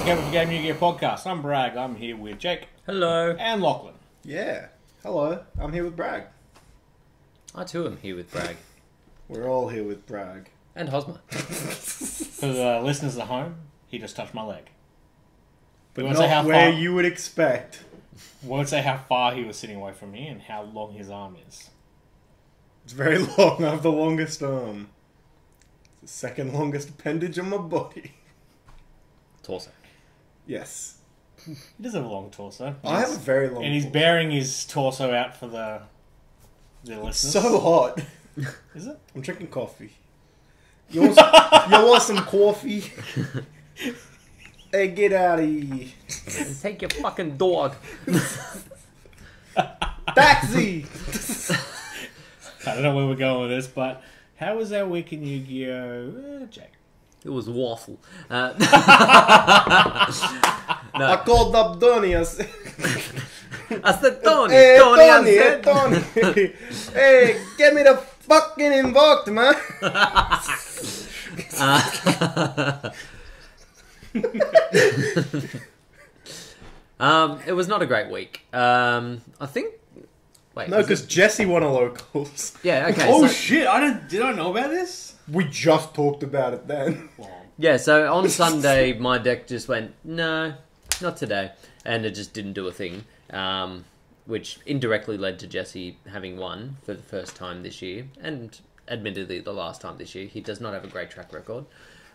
Together for Game Yu-Gi-Oh podcast. I'm Bragg. I'm here with Jake Hello. and Lachlan. Yeah. Hello. I'm here with Bragg. I too am here with Bragg. We're all here with Bragg. And Hosmer. For the listeners at home, he just touched my leg. But not won't say how where far. you would expect. Won't say how far he was sitting away from me and how long his arm is. It's very long. I have the longest arm. It's the second longest appendage on my body. Torso. Yes. He does have a long torso. I have a very long and he's torso. bearing his torso out for the the listeners. so hot. is it? I'm drinking coffee. You want some, you want some coffee? hey, get out of here. Take your fucking dog. Taxi! I don't know where we're going with this, but how was our week in Yu-Gi-Oh, uh, Jake? It was waffle. Uh, I called up Donny. I said, I said Tony. hey, Tony, Tony, hey. Tony. hey, get me the fucking invoked, man. Uh, um, it was not a great week. Um, I think. Wait. No, because it- Jesse won a locals. yeah. Okay. oh so, shit! I didn't. Did I know about this? We just talked about it then. yeah. So on Sunday, my deck just went no, not today, and it just didn't do a thing. Um, which indirectly led to Jesse having won for the first time this year, and admittedly the last time this year. He does not have a great track record.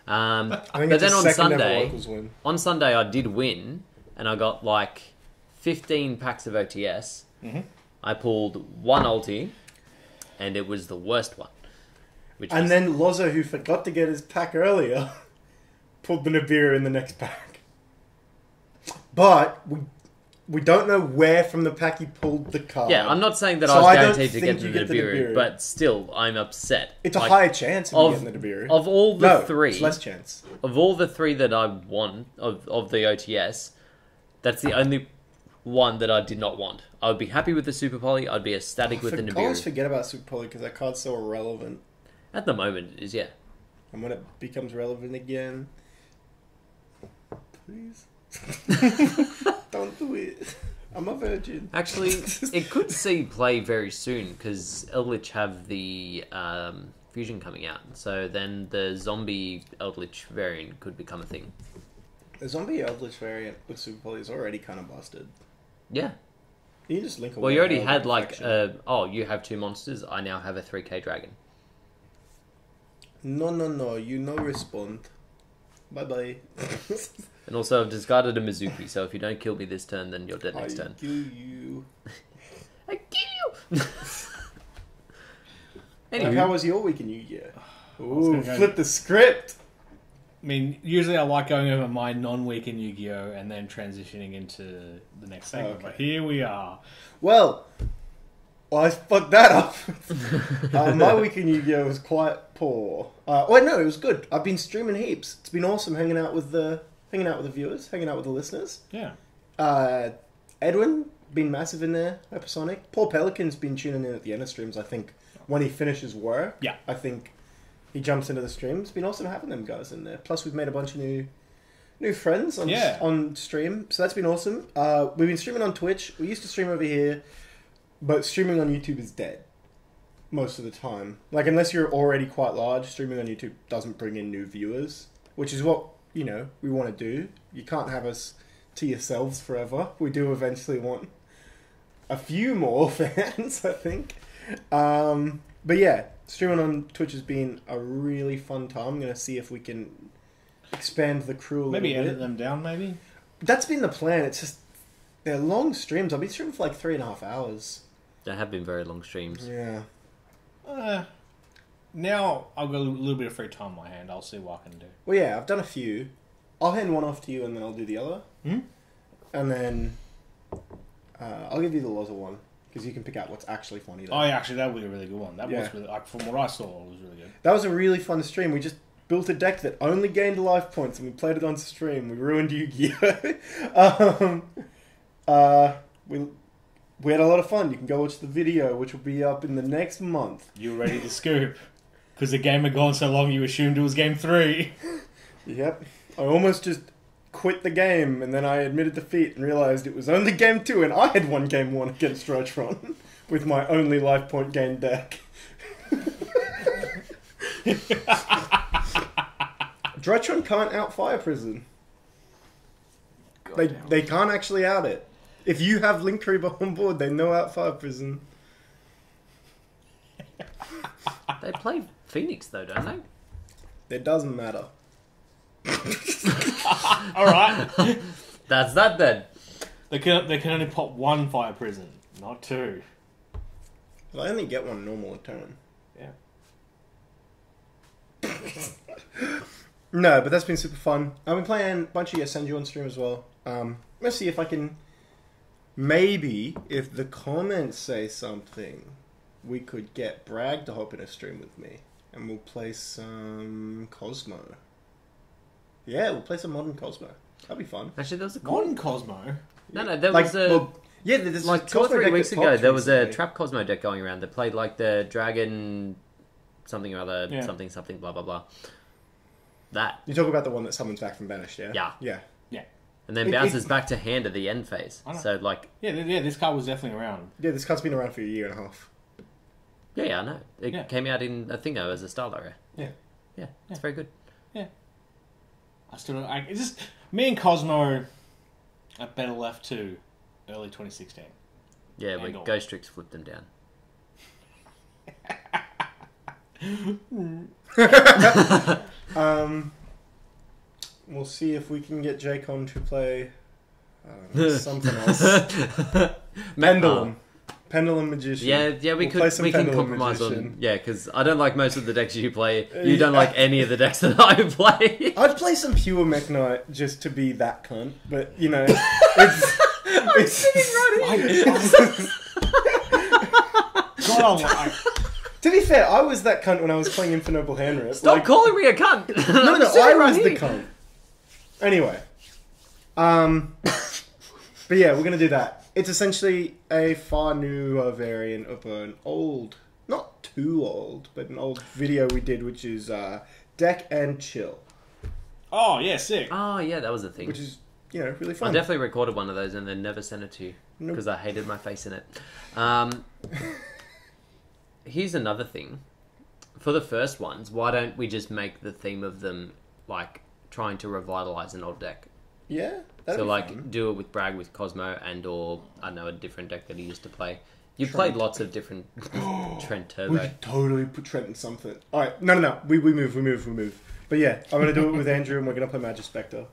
Um, I think but then on Sunday, on Sunday I did win, and I got like 15 packs of OTS. Mhm. I pulled one ulti, and it was the worst one. Which And was, then Lozo, who forgot to get his pack earlier, pulled the Nibiru in the next pack. But we we don't know where from the pack he pulled the card. yeah, I'm not saying that So I was I guaranteed to get the get the Nibiru, Nibiru. but still, I'm upset. It's a Like, higher chance of, of- getting the Nibiru. Of all the no, three, it's less chance. of all the three that I won of of the OTS, that's the only one that I did not want. I would be happy with the Super Poly. I'd be ecstatic with the I always forget about Super Poly because that card's so irrelevant. At the moment, it is yeah. And when it becomes relevant again, please don't do it. I'm a virgin. Actually, it could see play very soon because Eldritch have the um, fusion coming out. So then the zombie Eldritch variant could become a thing. The zombie Eldritch variant with Super Poly is already kind of busted. Yeah. You can just link. a Well, you already had like, uh, oh, you have two monsters. I now have a 3k dragon. No, no, no. You no respond. Bye bye. And also, I've discarded a Mezuki. So if you don't kill me this turn, then you're dead I next turn. I kill you. I kill you. Like, how was your week in Yu-Gi-Oh? Ooh, gonna go- flip the script. I mean, usually I like going over my non-week in Yu-Gi-Oh and then transitioning into the next segment. Okay. But here we are. Well, I fucked that up. uh, my week in Yu-Gi-Oh was quite poor. Uh, wait, no, it was good. I've been streaming heaps. It's been awesome hanging out with the hanging out with the viewers, hanging out with the listeners. Yeah. Uh, Edwin been massive in there. Hypersonic. Paul Pelican's been tuning in at the end of streams. I think when he finishes work. Yeah. I think he jumps into the stream. It's been awesome having them guys in there. Plus, we've made a bunch of new new friends on Yeah. on stream, so that's been awesome. Uh, we've been streaming on Twitch. We used to stream over here, but streaming on YouTube is dead most of the time. Like unless you're already quite large, streaming on YouTube doesn't bring in new viewers, which is what you know we want to do. You can't have us to yourselves forever. We do eventually want a few more fans, I think. Um, but yeah, streaming on Twitch has been a really fun time. I'm gonna see if we can expand the crew a Maybe edit bit. them down, maybe? That's been the plan. It's just they're long streams. I'll be streaming for like three and a half hours. there have been very long streams. Yeah. Uh, now I've got a little bit of free time on my hand. I'll see what I can do. Well, yeah, I've done a few. I'll hand one off to you, and then I'll do the other. Hmm? And then uh, I'll give you the Loza one because you can pick out what's actually funny. There. Oh, yeah, actually, that would be a really good one. That Yeah. was really, like, from what I saw, it was really good. That was a really fun stream. We just built a deck that only gained life points, and we played it on stream. We ruined Yu-Gi-Oh. um, uh, we we had a lot of fun. You can go watch the video, which will be up in the next month. You were ready to scoop. Because the game had gone so long, you assumed it was game three. Yep. I almost just quit the game, and then I admitted defeat and realized it was only game two, and I had won game one against Drytron with my only life point gain deck. Drytron can't out Fire Prison. They, Goddamn. they can't actually out it. If you have Link Creeper on board, they know out Fire Prison. They play Phoenix though, don't they? It doesn't matter. All right. That's that then. they can they can only pop one fire prison, not two. I only get one normal a turn. Yeah. No, but that's been super fun. I've been playing a bunch of Yosenju on stream as well. Um, let's see if I can. Maybe if the comments say something, we could get Bragg to hop in a stream with me, and we'll play some Cosmo. Yeah, we'll play some modern Cosmo. That'd be fun. Actually, there was a cool. Modern Cosmo. No, no, there like, was a well, yeah, there's like two or three weeks ago. There was a. Trap Cosmo deck going around that played like the Dragon, something or other, Yeah. something something, blah blah blah. That You talk about the one that summons back from banished, yeah? Yeah. Yeah. And then It- bounces it- back to hand at the end phase. So like, Yeah, yeah. This card was definitely around. Yeah, this card's been around for a year and a half. yeah, yeah, I know. It Yeah. came out in a thingo as a star logo. Yeah. yeah, it's very good. Yeah, I still. don't. I, it's just me and Cosmo are better left to early 2016. Yeah, but Ghost Tricks flipped them down. Um, we'll see if we can get Jacon to play I don't know, something else. Pendulum. Um, Pendulum Magician. Yeah, yeah, we We'll play could some we can Pendulum compromise on yeah, because I don't like most of the decks you play. You don't yeah. like any of the decks that I play. I'd play some pure Mekk-Knight just to be that cunt, but you know, it's. it's God, I, to be fair, I was that cunt when I was playing Infinite Hand Rip. Stop like- calling me a cunt. No, no, I'm no, I right was the cunt. Anyway, um, but yeah, we're gonna do that. It's essentially a far newer variant of an old, not too old, but an old video we did, which is uh, Deck and Chill, oh yeah, sick. Oh yeah, that was a thing. which is you know really fun. I fun. definitely recorded one of those and then never sent it to you Nope. because I hated my face in it. Um, here's another thing. For the first ones, why don't we just make the theme of them like trying to revitalize an old deck? yeah, that'd so be like fun. do it with Bragg with Cosmo and or I don't know a different deck that he used to play. You Trent. played lots of different Trent we Turbo. could totally put Trent in something. All right, no, no, no, we we move, we move, we move. But yeah, I'm gonna do it with Andrew, and we're gonna play Magic Spectre.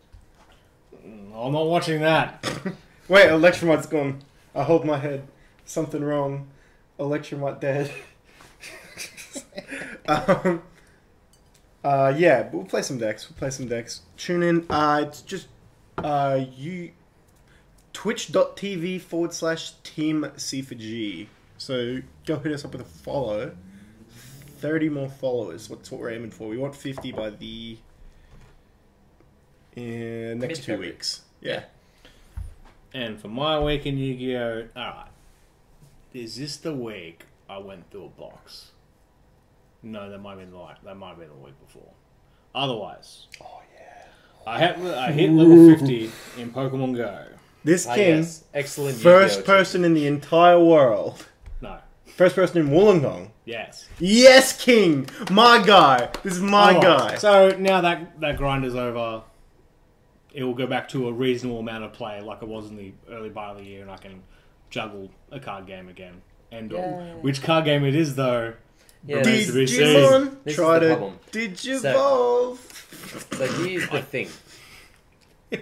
I'm not watching that. Wait, Electrumite's gone. I hold my head. Something wrong. Electrumite dead. um, uh, yeah, but we'll play some decks. We'll play some decks. Tune in. Uh, it's just uh, you twitch.tv forward slash team C for G. So go hit us up with a follow. 30 more followers. What's what we're aiming for? We want 50 by the uh, next two Mid-February. weeks. Yeah. And for my week in Yu-Gi-Oh, alright. This is this the week I went through a box? No, that might have been like that might have been the week before. Otherwise, Oh yeah. I hit I hit level fifty in Pokemon Go. This Ah, king, yes. Excellent. first Yu-Gi-Oh! person in the entire world, No, first person in Wollongong. yes, Yes, king, my guy. This is my Alright, guy. So now that that grind is over, it will go back to a reasonable amount of play, like it was in the early part of the year, and I can juggle a card game again. And Yay. which card game it is though? Yeah, remains to. Digimon, This is try the to problem. digivolve. So here's the thing.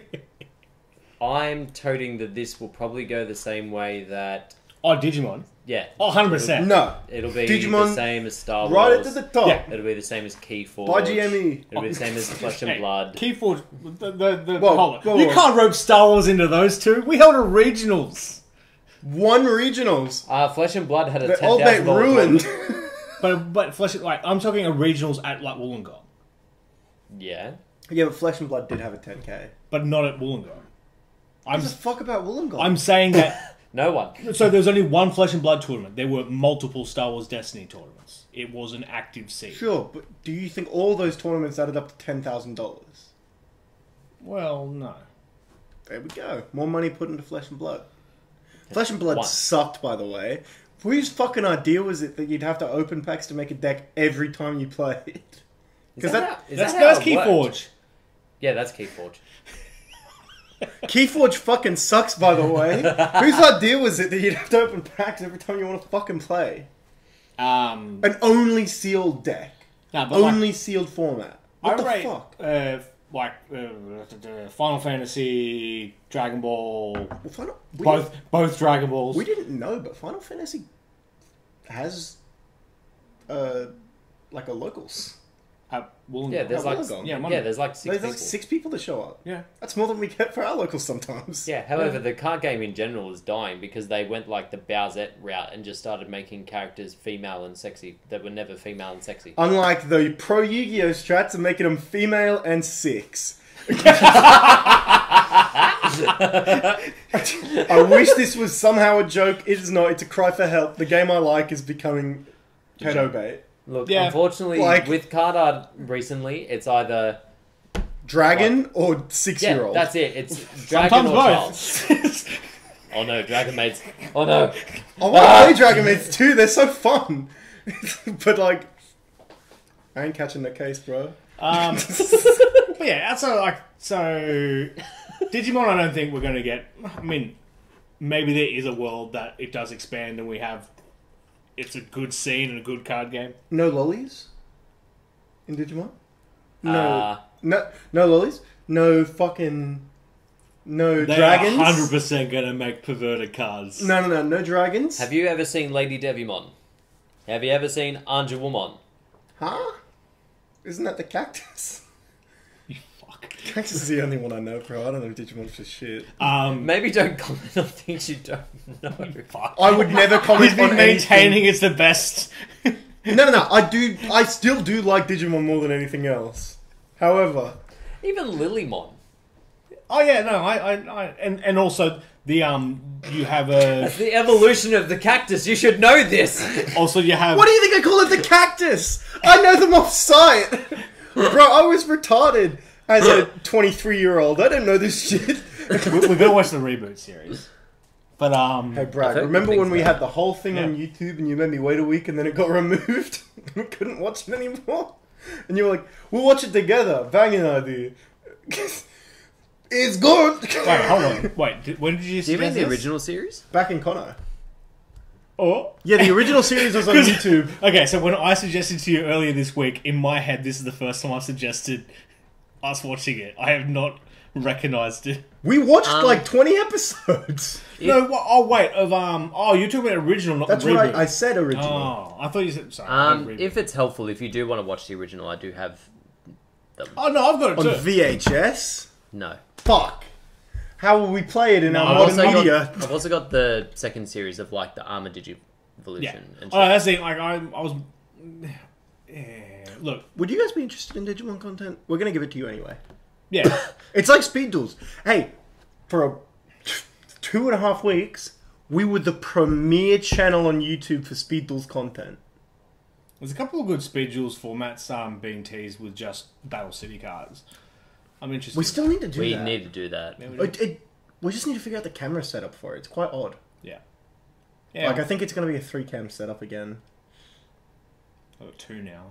I'm toting that this will probably go the same way that Oh, Digimon. yeah. Oh, 100 percent. no, It'll be Digimon, the same as Star Wars. right at the top. Yeah. It'll be the same as KeyForge. By GME. It'll be the same as Flesh and Blood. Keyforge, the the, the Whoa, color. whoa, You whoa. can't rope Star Wars into those two. We held a regionals, One regionals. Uh, Flesh and Blood had a They're ten all thousand bit dollar ruined. but but flesh it like I'm talking a regionals at like Wollongong, Yeah. yeah, but Flesh and Blood did have a 10k. but not at Wollongong. I'm What the fuck about Wollongong? I'm saying that. No one. So there's only one Flesh and Blood tournament. There were multiple Star Wars Destiny tournaments. It was an active scene. sure, but do you think all those tournaments added up to ten thousand dollars? Well, no. There we go. More money put into Flesh and Blood. Flesh and Blood One. sucked, by the way. Whose fucking idea was it that you'd have to open packs to make a deck every time you played? Is Because that that, That's, that that's it? Keyforge. Yeah, that's Keyforge. Keyforge fucking sucks, by the way. Whose idea was it that you'd have to open packs every time you want to fucking play? Um, An only sealed deck. no, but like- Only sealed format. What I the rate, fuck? Uh, like uh, Final Fantasy, Dragon Ball, Well, Final, we both both Dragon Balls. We didn't know, but Final Fantasy has uh like a locals. Wollongong. Yeah, there's Yeah, like Wollongong. Yeah, yeah, there's like six There's people. like six people that show up. yeah. That's more than we get for our locals sometimes. Yeah, however, the card game in general is dying because they went like the Bowsette route and just started making characters female and sexy that were never female and sexy. Unlike the pro Yu-Gi-Oh strats and making them female and six. I wish this was somehow a joke. It is not. It's a cry for help. The game I like is becoming pedo bait. Look, Yeah, unfortunately, like- with card art recently, it's either Dragon or yeah, six-year-old. that's it. It's dragon Sometimes or child. both. Oh no, dragon maids. Oh no. I want to play Dragon Maids too. They're so fun. but like, I ain't catching the case, bro. um, but yeah, outside like so, Digimon. I don't think we're going to get. I mean, maybe there is a world that it does expand and we have. It's a good scene and a good card game. No lollies in Digimon. No, Uh, no, no lollies. No fucking. No They dragons. are hundred percent going to make perverted cards. No, no, no, no dragons. have you ever seen Lady Devimon? Have you ever seen Angewomon? Huh? Isn't that the cactus? You. Cactus is the only one I know, bro. I don't know Digimon for shit. Um, Maybe don't comment on things you don't know. fuck. I would never comment He's been on maintaining anything. it's the best. No, no, no. I do. I still do like Digimon more than anything else. However, Even Lilymon. Oh yeah, no, I, I, I and and also the um, you have a It's the evolution of the cactus. You should know this. also you have what do you think I call it? The cactus. I know them off sight, bro. I was retarded as a 23 year old. I didn't know this shit. we, we've got to watch the reboot series, but um, Hey, Brad, heard remember good when we about had the whole thing on YouTube and you made me wait a week and then it got removed? we couldn't watch it anymore. And you were like, we'll watch it together. Banging idea. it's good. wait, hold on, wait, did, when did you? Do you mean the this? original series? Back in Kono. Oh. Yeah, the original series was on 'Cause- YouTube. Okay, so when I suggested to you earlier this week, in my head, this is the first time I suggested us watching it. I have not recognized it. We watched Um, like 20 episodes. No, wha- oh wait, of um, oh, you're talking about original, not That's the what. I, I said original. Oh, I thought you said sorry. Um, if it's helpful, if you do want to watch the original, I do have them. oh no, I've got it on too. VHS? No. Fuck. How will we play it in No, our I've I've modern media? got, I've also got the second series of like the Armor Digivolution yeah. and Oh, that's the thing. Like I, I was. Yeah, look, Would you guys be interested in Digimon content? We're going to give it to you anyway. yeah. It's like Speed Duels. Hey, for a, two and a half weeks, we were the premier channel on YouTube for Speed Duels content. There's a couple of good Speed Duels formats um, being teased with just Battle City cards. I'm interested. We still need to do that. we that. need to do that. Yeah, we, do. It, it, we just need to figure out the camera setup for it. It's quite odd. yeah. Yeah, Like, I think it's going to be a three cam setup again. I've got two now.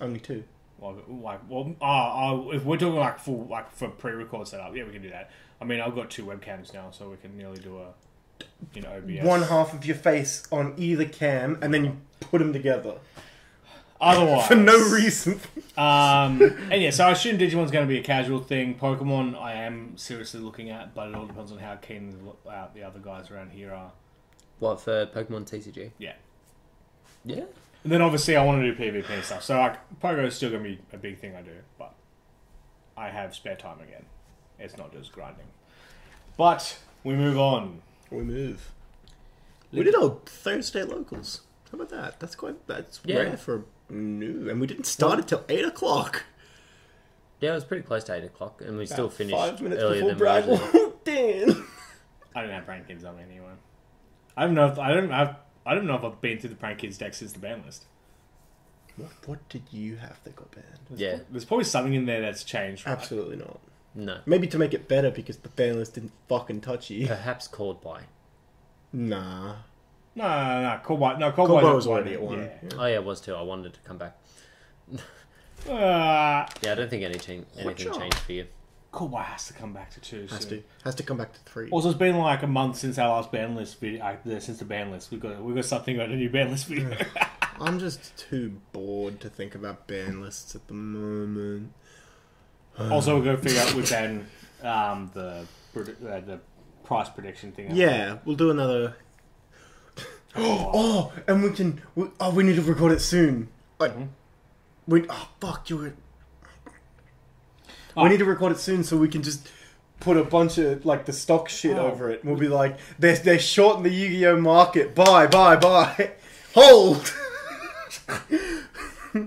Only two. Like, like well, ah, uh, if we're talking like full, like for pre-record setup, yeah, we can do that. I mean, I've got two webcams now, so we can nearly do a, you know, OBS. One half of your face on either cam, and then you put them together. Otherwise, For no reason. Um, and yeah, so I assume Digimon's going to be a casual thing. Pokemon, I am seriously looking at, but it all depends on how keen the, uh, the other guys around here are. What for Pokemon TCG? Yeah. Yeah. And then obviously I want to do PvP and stuff. So like Pogo is still going to be a big thing I do, but I have spare time again. It's not just grinding. But we move on. We move. We did our Thursday locals. How about that? That's quite. That's Yeah. rare for new, and we didn't start until eight o'clock. Yeah, it was pretty close to eight o'clock, and we still finished five minutes earlier before than Brad we usually. walked in. I don't have rankings on me anyway. I don't know. If, I don't. I've, I don't know if I've been through the prank kids deck since the ban list. What, what did you have that got banned? There's Yeah. pro- there's probably something in there that's changed. Right? Absolutely not. No. Maybe to make it better because the ban list didn't fucking touch you. Perhaps called by. Nah. No, no, no. Callboy, no, Callboy Cowboy was already at one. Yeah. Yeah. Oh yeah, it was too. I wanted to come back. Uh, Yeah, I don't think any change, anything Whatcha? changed for you. Callboy has to come back to two. Has soon. to has to come back to three. Also, it's been like a month since our last ban list video. Uh, since the ban list, we've got we've got something on a new ban list video. I'm just too bored to think about ban lists at the moment. also, we're gonna figure out we ban um, the uh, the price prediction thing. Yeah, we'll do another. oh, and we can. We, oh, we need to record it soon. Like, Mhm. we. Oh, fuck you. Oh. We need to record it soon so we can just put a bunch of like the stock shit Oh. over it. We'll be like, they're they're short in the Yu-Gi-Oh market. Buy, buy, buy. Hold. I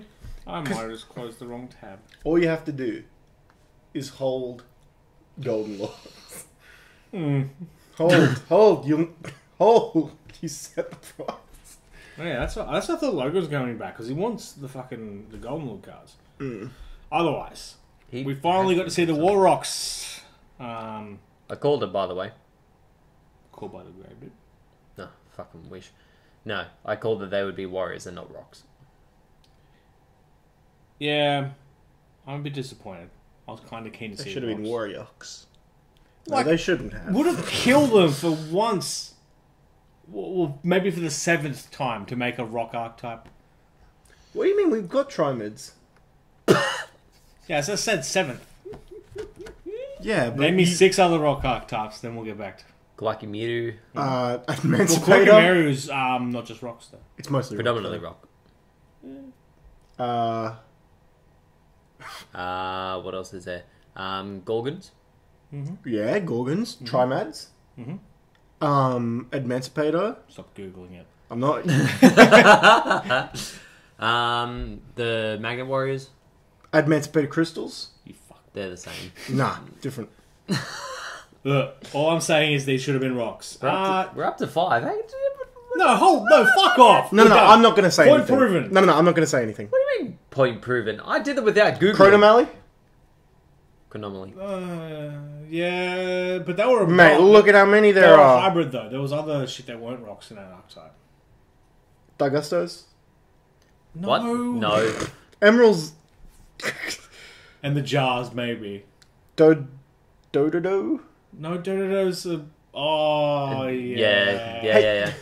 might have just closed the wrong tab. All you have to do is hold golden laws. Mm. Hold, hold. You hold. You set the price. Oh, yeah, that's what, that's what the logo's going back because he wants the fucking the golden lord cards. Otherwise, He, we finally got to see the War Rocks. Um, I called it by the way. called by the grave dude. No, fucking wish. No, I called that they would be warriors and not rocks. Yeah, I'm a bit disappointed. I was kind of keen to They see. should the have been Rocks. Warriors. No, Like- they shouldn't have. Would have killed them for once. Well, well, maybe for the seventh time to make a rock archetype. What do you mean we've got Triamids? Yeah, as I said, seventh. Yeah, but Name me you- six other rock archetypes, then we'll get back to. Glachymiru, Uh, Well, Emancipator. Koa'ki Meiru's um, not just rocks though. It's mostly predominantly rock. rock. Uh, Uh, what else is there? Um, Gorgons. yeah, Gorgons, Triamids. Mhm. Um, Emancipator. Stop googling it. I'm not. Um, the Magnet Warriors. Emancipator crystals. You fuck. They're the same. Nah, different. Look, all I'm saying is these should have been rocks. We're up, Uh, to, we're up to five. Hey, no, hold, no, fuck off. No, no, We're no. done. I'm not going to say anything. Point anything. proven. No, no, no. I'm not going to say anything. What do you mean point proven? I did it without Google. Chronomally, Chronomaly. Uh, yeah, but they were a mate. rock. Look at how many They there were a are. hybrid though. There was other shit that weren't rocks in that archetype. Dagustos, No. What? No. emeralds, And the jars maybe. do, dododo. No, Dododos. Are... Oh yeah. Yeah, yeah, yeah, yeah.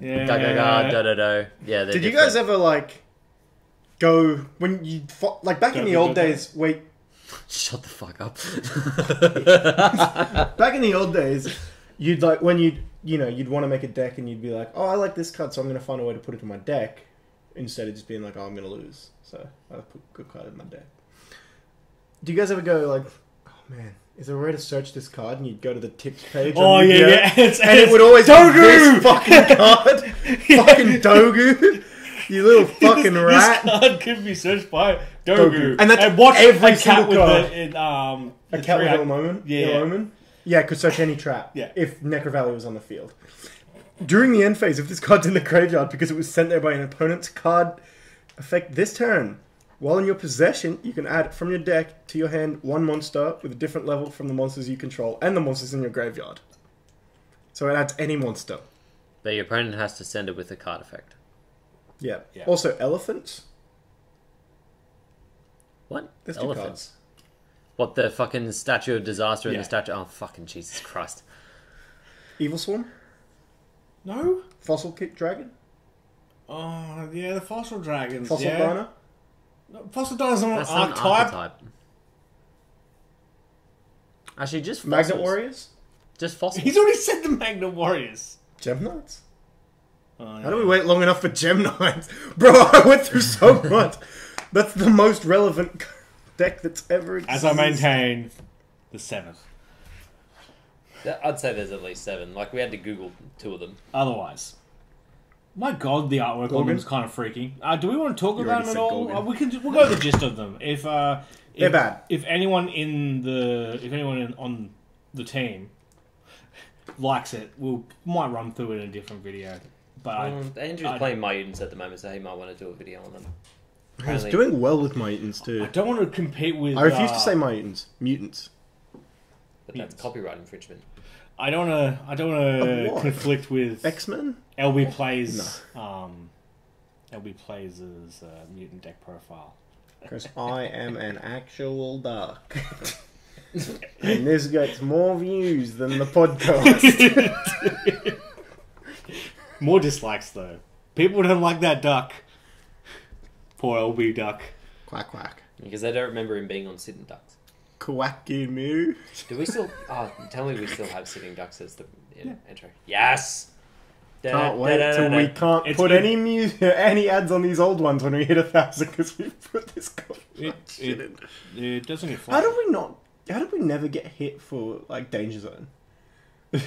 Yeah. Da da da da da da. Yeah. Did you guys ever like go when you fought, like back in the Go, go, old go, go. days? Wait, Shut the fuck up. back in the old days, you'd like when you'd. you know you'd want to make a deck and you'd be like, oh, I like this card, so I'm gonna find a way to put it in my deck instead of just being like, oh, I'm gonna lose, so I'll put a good card in my deck. Do you guys ever go like, oh man, is there a way to search this card? And you'd go to the tips page. on Oh yeah, yeah. It's, And it would always be Dogu! this fucking card, fucking Dogu, you little fucking this, rat. This card could be searched by Dogu, Dogu. And that's watch every a cat single with card. the in, um A cat with three- a moment? Yeah. Yeah. Omen? Yeah, could search any trap. Yeah. If Necrovalley was on the field. During the end phase, if this card's in the graveyard because it was sent there by an opponent's card effect this turn, while in your possession, you can add from your deck to your hand one monster with a different level from the monsters you control and the monsters in your graveyard. So it adds any monster. But your opponent has to send it with a card effect. Yeah. Yeah. Also, elephants. What? There's two Elephants. cards. What the fucking statue of disaster and Yeah. the statue? Oh fucking Jesus Christ! Evil Swarm. No. Fossil Kick Dragon. Oh yeah, the fossil dragons. Fossil yeah. Diner. No, Fossil Dino's not an That's not an archetype. archetype. Actually, just Magnet fossils. Warriors. Just fossils. He's already said the Magna Warriors. Gem Knights. Oh, How do we wait long enough for Gem Knights? Bro, I went through so much. That's the most relevant deck that's ever existed. As I maintain, the seventh. I'd say there's at least seven. Like we had to Google two of them. Otherwise. My god, the artwork on them is kind of freaky. Uh, do we want to talk You about already them at said all? Gorgon. Uh, we can. We'll go the gist of them. If uh, if, They're bad. If anyone in the if anyone in, on the team likes it, we'll might run through it in a different video. But I, Um, Andrew's I- playing my mutants at the moment, so he might want to do a video on them. I was Apparently- doing well with my mutants I too. don't want to compete with. I refuse uh, to say my mutants. Mutants. But that's Yes. copyright infringement. I don't want to. I don't want Of to what? conflict with X Men. LB plays. Um, LB plays as a mutant deck profile. Because I am an actual duck. and this gets more views than the podcast. More dislikes though. People don't like that duck. Poor LB duck. quack quack. Because they don't remember him being on Sitting Ducks. Quacky moo. Do we still? Oh, tell me we still have Sitting Ducks as the yeah, intro. Yes. Can't wait till we can't It's put good. any mu- any ads on these old ones when we hit a thousand because we put this It, shit it, in. it doesn't get How fun. did we not? How did we never get hit for like danger zone?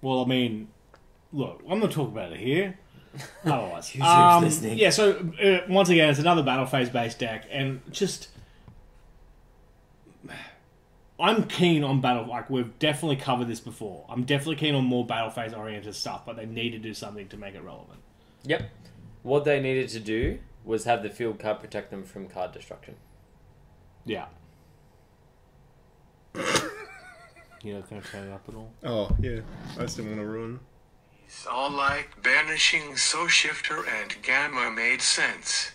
Well, I mean, look, I'm not talking about it here. Otherwise, Who's um, listening? yeah. So uh, once again, it's another battle phase based deck, and just I'm keen on battle. Like we've definitely covered this before. I'm definitely keen on more battle phase oriented stuff, but they need to do something to make it relevant. Yep. What they needed to do was have the field card protect them from card destruction. Yeah. You're not going to turn it up at all. Oh yeah, I just didn't want to ruin. All like banishing so Shifter and Gamma made sense.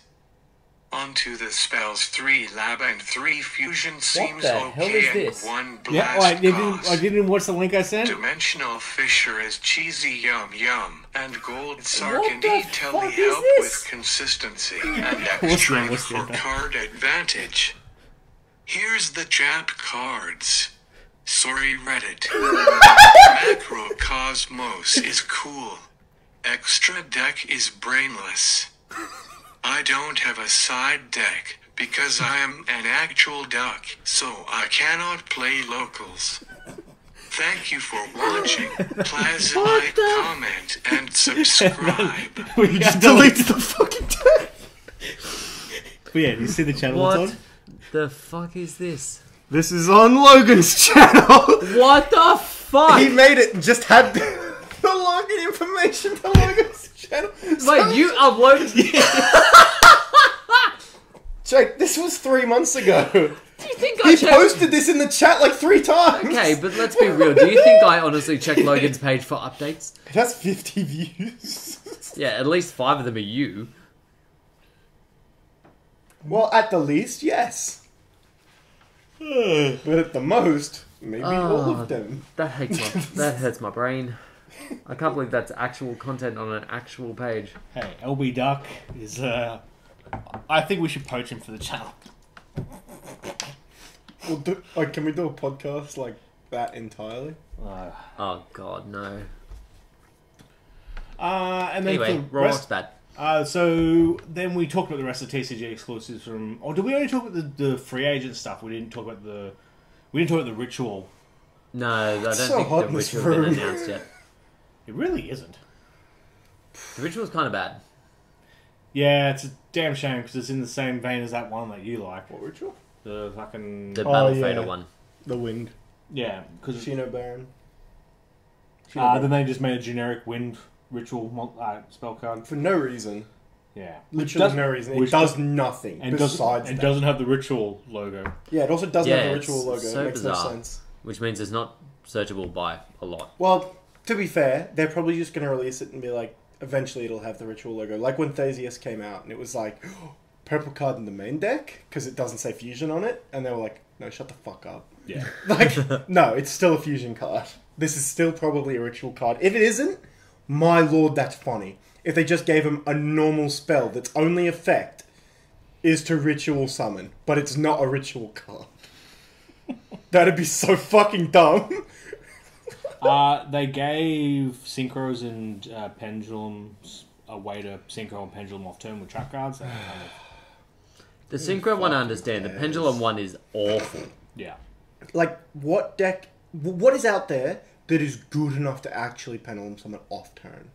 Onto the spells 3 lab and 3 fusion seems the hell okay is and this? 1 Yeah, blast oh, I didn't. cause. I didn't watch the link I sent. Dimensional Fisher is cheesy yum yum, and Gold Sark What and the Telly fuck help this? with consistency and extra wrong for card advantage. Here's the Jap cards. Sorry Reddit. Macrocosmos is cool. Extra deck is brainless. I don't have a side deck because I am an actual duck, so I cannot play locals. Thank you for watching. Please like, comment, and subscribe. we just deleted the fucking deck. But yeah, you see the channel What it's on? the fuck is this? This is on Logan's channel. What the fuck? he made it and just had login information to Logan's channel. Wait, you uploaded? Jake, this was three months ago. Do you think I He checked? posted this in the chat like three times. Okay, but let's be real. Do you think I honestly check Logan's page for updates? It has 50 views. Yeah, at least five of them are you. well, at the least, yes. but at the most, maybe all of ah, them. That hates my. that hurts my brain. I can't believe that's actual content on an actual page. Hey, LB Duck is. uh I think we should poach him for the channel. Well, do, like, can we do a podcast like that entirely? Uh, Oh god, no. uh, and then Anyway, for rest, bad. uh, so then we talked about the rest of the TCG exclusives from. Or did we only talk about the, the free agent stuff? We didn't talk about the. We didn't talk about the ritual. No, I don't so think hot the in ritual's been announced yet. It really isn't. The ritual's kind of bad. Yeah, it's a damn shame because it's in the same vein as that one that you like. What ritual? The fucking. The Oh, Battle yeah. Fader one. The wind. yeah, because. Shino Baron. Uh, then they just made a generic wind ritual uh, spell card. For no reason. Yeah. Which Literally does- no reason. It which does nothing and doesn't, besides and doesn't have the ritual logo. Yeah, it also doesn't Yeah, have the it's ritual logo. so it makes no bizarre. sense. Which means it's not searchable by a lot. Well, to be fair, they're probably just going to release it and be like, eventually it'll have the ritual logo. Like when Thasius came out and it was like, purple card in the main deck because it doesn't say fusion on it. And they were like, no, shut the fuck up. Yeah. Like, no, it's still a fusion card. This is still probably a ritual card. If it isn't, my lord, that's funny. If they just gave him a normal spell that's only effect is to ritual summon, but it's not a ritual card. That'd be so fucking dumb. Uh, they gave synchros and uh, pendulums a way to synchro and pendulum off turn with trap cards. And kind of, The synchro one I fucking understand. The pendulum one is awful. yeah. like what deck what is out there that is good enough to actually pendulum someone off turn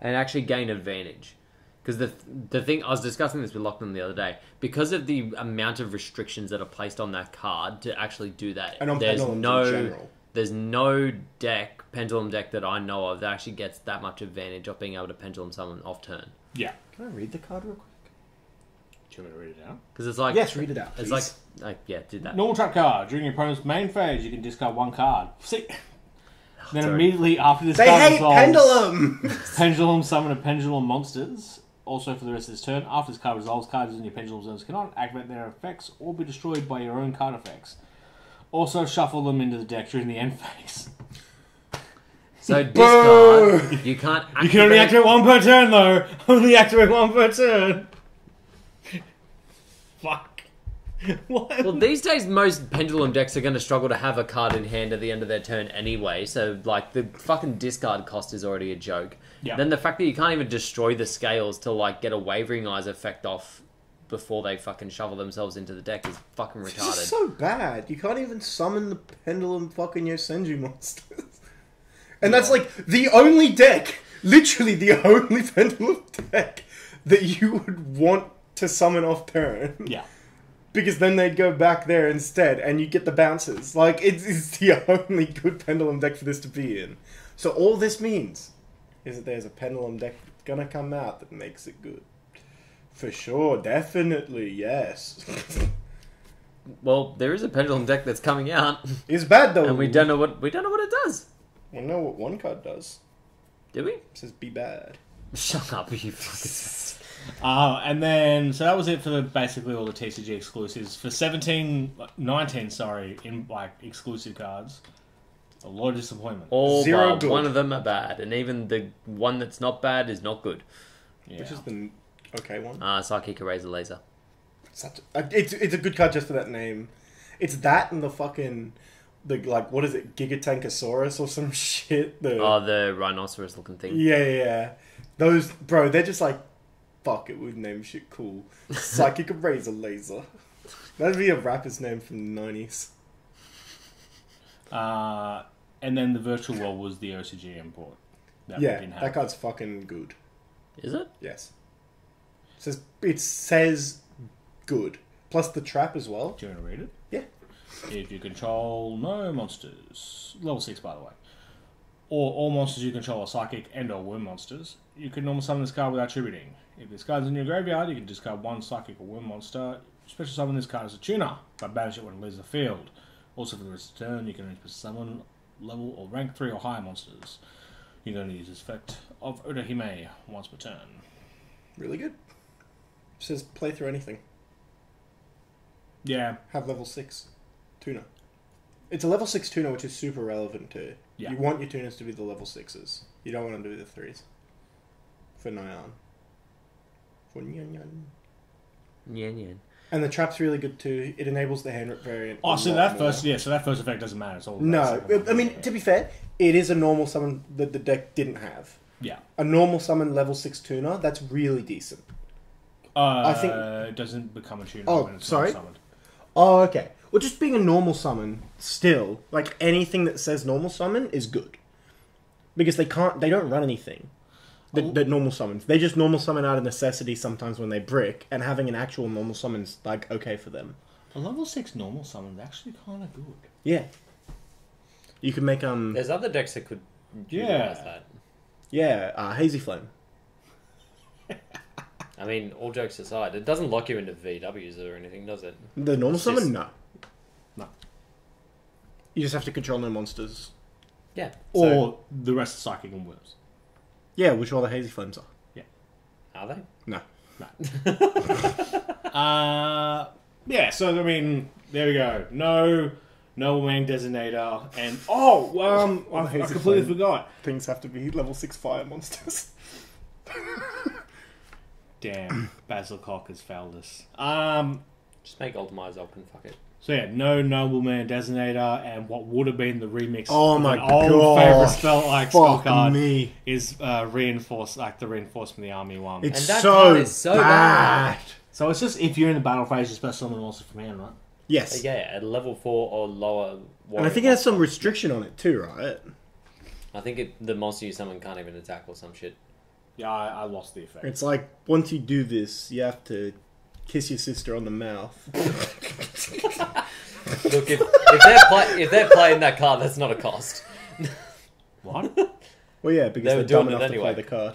and actually gain advantage. Because the the thing I was discussing this with Lachlan the other day, because of the amount of restrictions that are placed on that card to actually do that, And on there's pendulums in no general. There's no deck pendulum deck that I know of that actually gets that much advantage of being able to pendulum someone off turn. Yeah. can i read the card real quick Do you want me to read it out? Because it's like Yes, read it out. It's like, like yeah, did that. Normal trap card. During your opponent's main phase, you can discard one card. See? Oh, then Sorry. immediately after this they card hate resolves, pendulum. Pendulum summon a pendulum monsters. Also, for the rest of this turn, after this card resolves, cards in your pendulum zones cannot activate their effects or be destroyed by your own card effects. Also, shuffle them into the deck during the end phase. So discard. you can't. Activate, You can only activate one per turn, though. Only activate one per turn. Fuck. What? Well, these days, most pendulum decks are going to struggle to have a card in hand at the end of their turn anyway. So, like, the fucking discard cost is already a joke. Yeah. Then the fact that you can't even destroy the scales to like get a wavering eyes effect off before they fucking shovel themselves into the deck is fucking It's just retarded. so bad. You can't even summon the pendulum fucking Yosenju monsters. And that's like the only deck, literally the only pendulum deck that you would want to summon off turn. yeah. Because then they'd go back there instead and you get the bounces. Like, it's, it's the only good pendulum deck for this to be in. So all this means is that there's a pendulum deck gonna come out that makes it good. For sure, definitely, yes. Well, there is a pendulum deck that's coming out, it's bad though. and we don't know what we don't know what it does. We know what one card does. Do we? It says be bad. Shut up, you fucking. Uh, and then, so that was it for the, basically all the TCG exclusives. For 17, 19, sorry, in like exclusive cards, a lot of disappointment. All Zero but good. one of them are bad, and even the one that's not bad is not good. yeah. Which is the n- okay one. Uh, Psychic Eraser Laser. Such a, uh, it's it's a good card just for that name. It's that and the fucking the like what is it Gigatankosaurus or some shit. The Oh, the rhinoceros looking thing. yeah yeah yeah. Those bro, they're just like fuck it. We'd name shit cool. Psychic Razor Laser. That'd be a rapper's name from the nineties. Uh, and then the virtual world was the OCG import. That Yeah, that card's fucking good. Is it? Yes. It says it says good. Plus the trap as well. Do you want to read it? Yeah. If you control no monsters, level 6 by the way, or all monsters you control are psychic and or worm monsters, you can normal summon this card without tributing. If this card's in your graveyard, you can discard one psychic or worm monster. Special summon this card as a tuner, but banish it when it leaves the field. Also for the rest of the turn, you can only summon level or rank 3 or higher monsters. You can only use this effect of Otohime once per turn. Really good. It says play through anything. Yeah, have level six tuna. It's a level six tuna, which is super relevant too. Yeah. You want your tunas to be the level sixes. You don't want them to be the threes. For Nyan. For Nyan Nyan. Yeah, yeah. And the trap's really good too. It enables the hand rip variant. Oh, so that more. first, yeah, so that first effect doesn't matter. It's all No, I mean one. to be fair, it is a normal summon that the deck didn't have. yeah. A normal summon level six tuna, that's really decent. Uh, I think- it doesn't become a tuner Oh, when it's sorry? summoned. Oh, okay. Well, just being a normal summon, still, like anything that says normal summon is good. Because they can't, they don't run anything. The, Oh. the normal summons. They just normal summon out of necessity sometimes when they brick, and having an actual normal summon's like okay for them. A level six normal summon is actually kind of good. Yeah. You can make um There's other decks that could Yeah. utilize that. yeah uh, hazy flame. I mean, all jokes aside, it doesn't lock you into VWs or anything, does it? The normal It's summon, just- no. No. You just have to control no monsters. Yeah. Or the rest of Psychic and Worms. Yeah, which all the hazy flames are. Yeah. Are they? No. Uh, yeah, so, I mean, there we go. No, no Wang Designator. And, oh, um, I, I Hazy completely Flame. forgot. Things have to be level six fire monsters. Damn, Basil Cock has failed us. Um, Just make Ultimize open, fuck it. so yeah, no Nobleman Designator, and what would have been the remix Oh of my an old God. favorite spell like spell Fuck card me. is uh, reinforced, like the reinforcement of the army one. It's And that so, card is so bad. bad. So it's just if you're in the battle phase, you special summon also from hand, right? Yes. Yeah, at level four or lower. And I warrior think it has some restriction on it too, right? I think it, the monster you summon can't even attack or some shit. Yeah, I, I lost the effect. It's like once you do this, you have to kiss your sister on the mouth. Look, if, if they're play, if they're playing that card, that's not a cost. What? Well, yeah, because They were they're dumb doing it enough to anyway. play the card.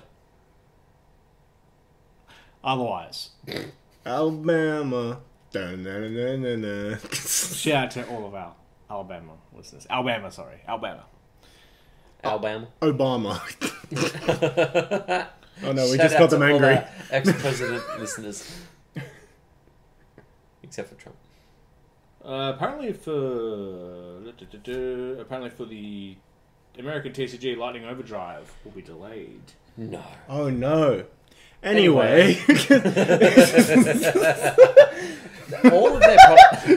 Otherwise, Alabama. Dun-dun-dun-dun-dun. Shout out to all of our Alabama listeners. Alabama, sorry, Alabama. Alabama. Obama. oh no, we Shout just got them angry. Ex-president listeners, except for Trump. Uh, apparently for apparently for the American TCG Lightning Overdrive will be delayed. No. Oh no. Anyway, all of their pro-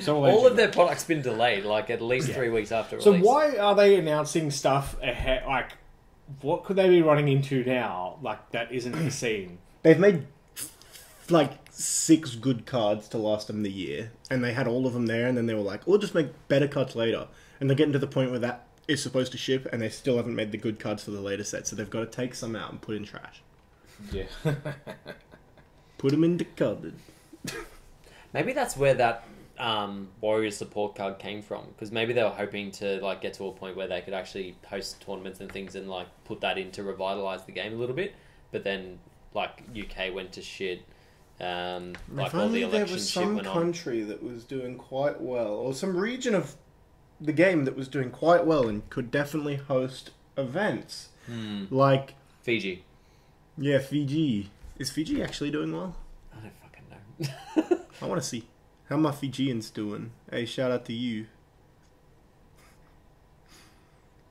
So all of their products been delayed, like at least three weeks after So release. why are they announcing stuff ahead? Like, what could they be running into now? Like that isn't the scene. they've made like six good cards to last them the year, and they had all of them there, and then they were like, "We'll just make better cards later," and they're getting to the point where that is supposed to ship, and they still haven't made the good cards for the later set, so they've got to take some out and put in trash. Yeah. Put them in the cupboard. Maybe that's where that um, Warriors support card came from, because maybe they were hoping to like get to a point where they could actually host tournaments and things and like put that in to revitalize the game a little bit. But then like UK went to shit. Um, like if all only the there was some went on. country that was doing quite well, or some region of the game that was doing quite well and could definitely host events. Hmm. Like, Fiji. yeah, Fiji. Is Fiji actually doing well? I don't fucking know. I want to see how my Fijians doing. Hey, shout out to you.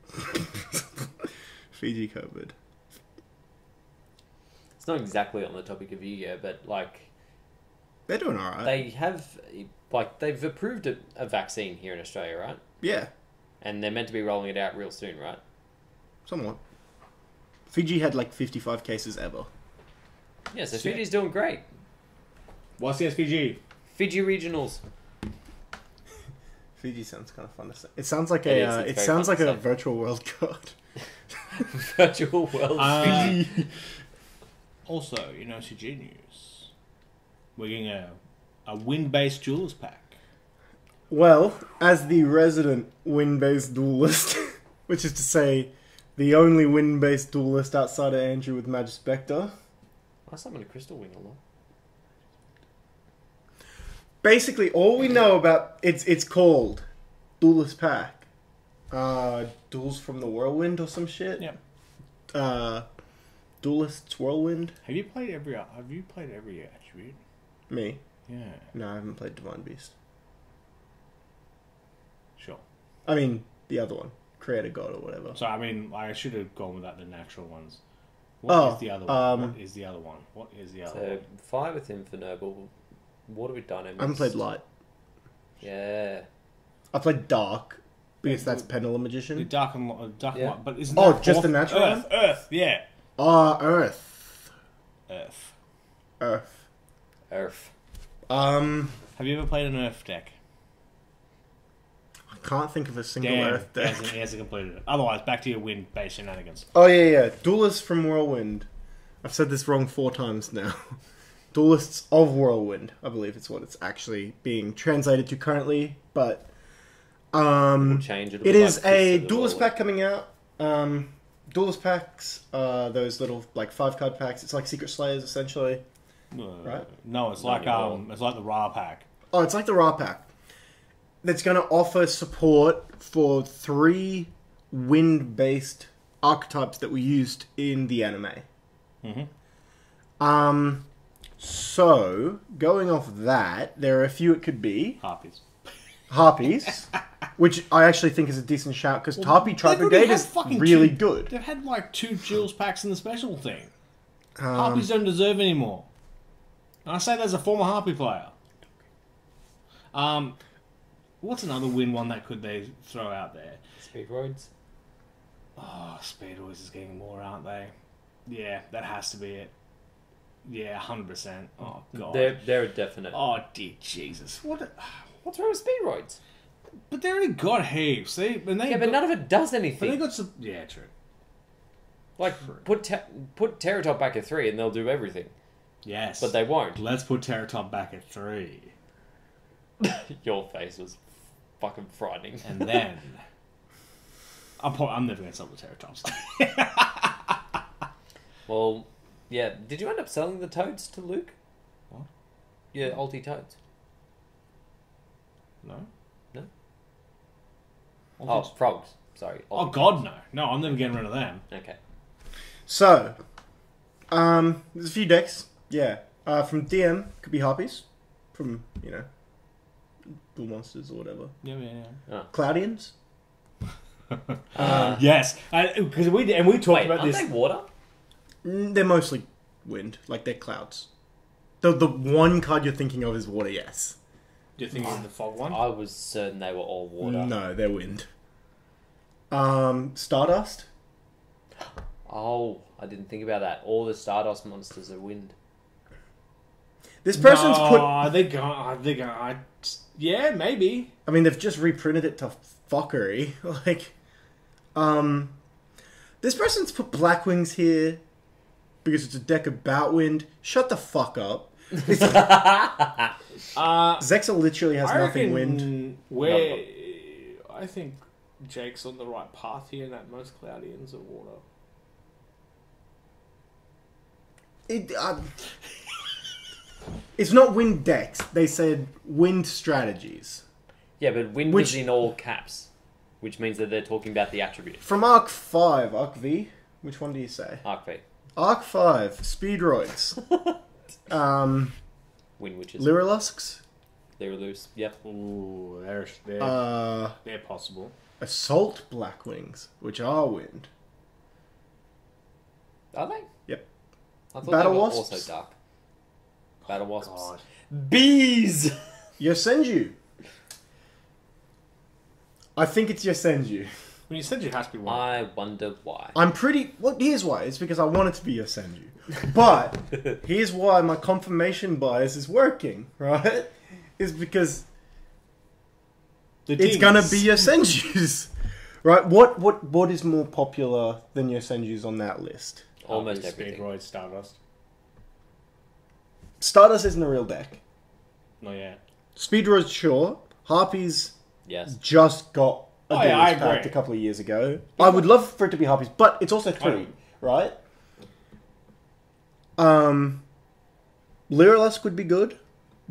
Fiji cupboard. it's not exactly on the topic of Yu-Gi-Oh, but like They're doing alright. they have like they've approved a, a vaccine here in Australia, right? Yeah, And they're meant to be rolling it out real soon, right? somewhat. Fiji had like 55 cases ever. Yeah, so Fiji's doing great. What's the SPG? Fiji regionals. Fiji sounds kind of fun to say. It sounds like It a. is, uh, it's it very sounds fun like to a say. virtual world card. Virtual world. Uh, also, in OCG news, we're getting a a win-based jewelers pack. Well, as the resident win-based duelist, which is to say, the only win-based duelist outside of Andrew with Magic Spectre, I summoned a crystal wing along. Basically all we know about it's it's called Duelist Pack. Uh, Duels from the Whirlwind or some shit. Yeah. Uh, Duelist's Whirlwind. Have you played every? Have you played every attribute? Me? Yeah, No, I haven't played Divine Beast. sure. I mean, the other one, Creator God or whatever. So I mean, I should have gone without the natural ones. What is Oh, the other one? um, what is the other one? What is the other So one? fire with him for noble. we with dynamics. I haven't played Light. Yeah. I played Dark because that's Pendulum The Magician. dark and Li- dark Yeah. and light, but isn't Oh, that just the fourth- natural Earth? Earth, yeah, Ah, Earth. Earth. Earth. Earth. Um, Have you ever played an Earth deck? I can't think of a single Damn, Earth he deck. hasn't, he hasn't completed it. Otherwise, back to your win-based shenanigans. Oh yeah, yeah. Duelist from Whirlwind. I've said this wrong four times now. Duelists of Whirlwind, I believe it's what it's actually being translated to currently, but We'll um, change it. it is a duelist Duelist pack coming out. Um, Duelist packs, uh, those little like five card packs. It's like Secret Slayers essentially. Uh, Right. No, it's Not like anymore. um, it's like the Ra pack. Oh, it's like the Raw pack. That's going to offer support for three wind-based archetypes that were used in the anime. Mhm. Um, so going off that, there are a few it could be Harpies. harpies, which I actually think is a decent shout because Harpy Tri Brigade is really two- good. They've had like two Jules packs in the special thing. Um, Harpies don't deserve anymore. And I say that as a former Harpy player. Um, what's another win one that could they throw out there? Speedroids. Oh, Speedways is getting more, aren't they? Yeah, that has to be it. Yeah, hundred percent. Oh god. They're they're a definite. Oh dear Jesus! What? A, What's wrong with speedroids? but they already got heaps. They and they Yeah, but got, none of it does but they anything. got some. Yeah, true. Like put te- put Terrortop back at three, and they'll do everything. Yes, But they won't. Let's put Terrortop back at three, Your face was fucking frightening. and then I'm probably, I'm never gonna sell the Terrortops. Well, yeah. Did you end up selling the toads to Luke? What? your ulti toads. No. No. Oh, frogs. Sorry. Oh ulti God, no, no! I'm never getting rid of them. Okay. So, um, there's a few decks. Yeah. Uh, from DM could be harpies. From you know, bull monsters or whatever. Yeah, yeah, yeah. Cloudians. Uh, Yes, because we and we talked wait, about aren't this. they water? Mm, They're mostly wind, like they're clouds. The the one card you're thinking of is water. Yes. Do you think it's the fog one? I was certain they were all water. No, they're wind. Um, Stardust. Oh, I didn't think about that. All the Stardust monsters are wind. This person's put. no, they go. They go. I, yeah, maybe. I mean, they've just reprinted it to fuckery. Like, um, this person's put Black Wings here because it's a deck about wind. Shut the fuck up. Uh, Zexal literally has I nothing wind. Where I think Jake's on the right path here, and that most Cloudians are water. It, uh, it's not wind decks. They said wind strategies. Yeah, but wind Which- was in all caps, which means that they're talking about the attribute. From Arc 5, Arc V, which one do you say? Arc V. Arc 5, Speedroids. um, Wind witches. Lyriluscs. They're loose. Yep. Ooh, they're they're, Uh, they're possible. Assault Blackwings, which are wind. Are they? Yep. I thought Battle they were Wasps? also dark. Battle wasps. God. Bees! Yosenju. I think it's Yosenju. When you said you has to be one, I wonder why. I'm pretty. Well, here's why. It's because I want it to be a Yosenju. But here's why my confirmation bias is working, right? Is because the it's gonna be Yosenju's. Right? What what what is more popular than Yosenju's on that list? Almost Harpies, everything. Speedroid, Stardust. Stardust isn't a real deck. Not yet. Speedroid's sure. Harpies Yes. just got a Oh, yeah, I Dealers pact agree. a couple of years ago. I would love for it to be Harpies, but it's also three, know. right? Um, Lyrilusc would be good.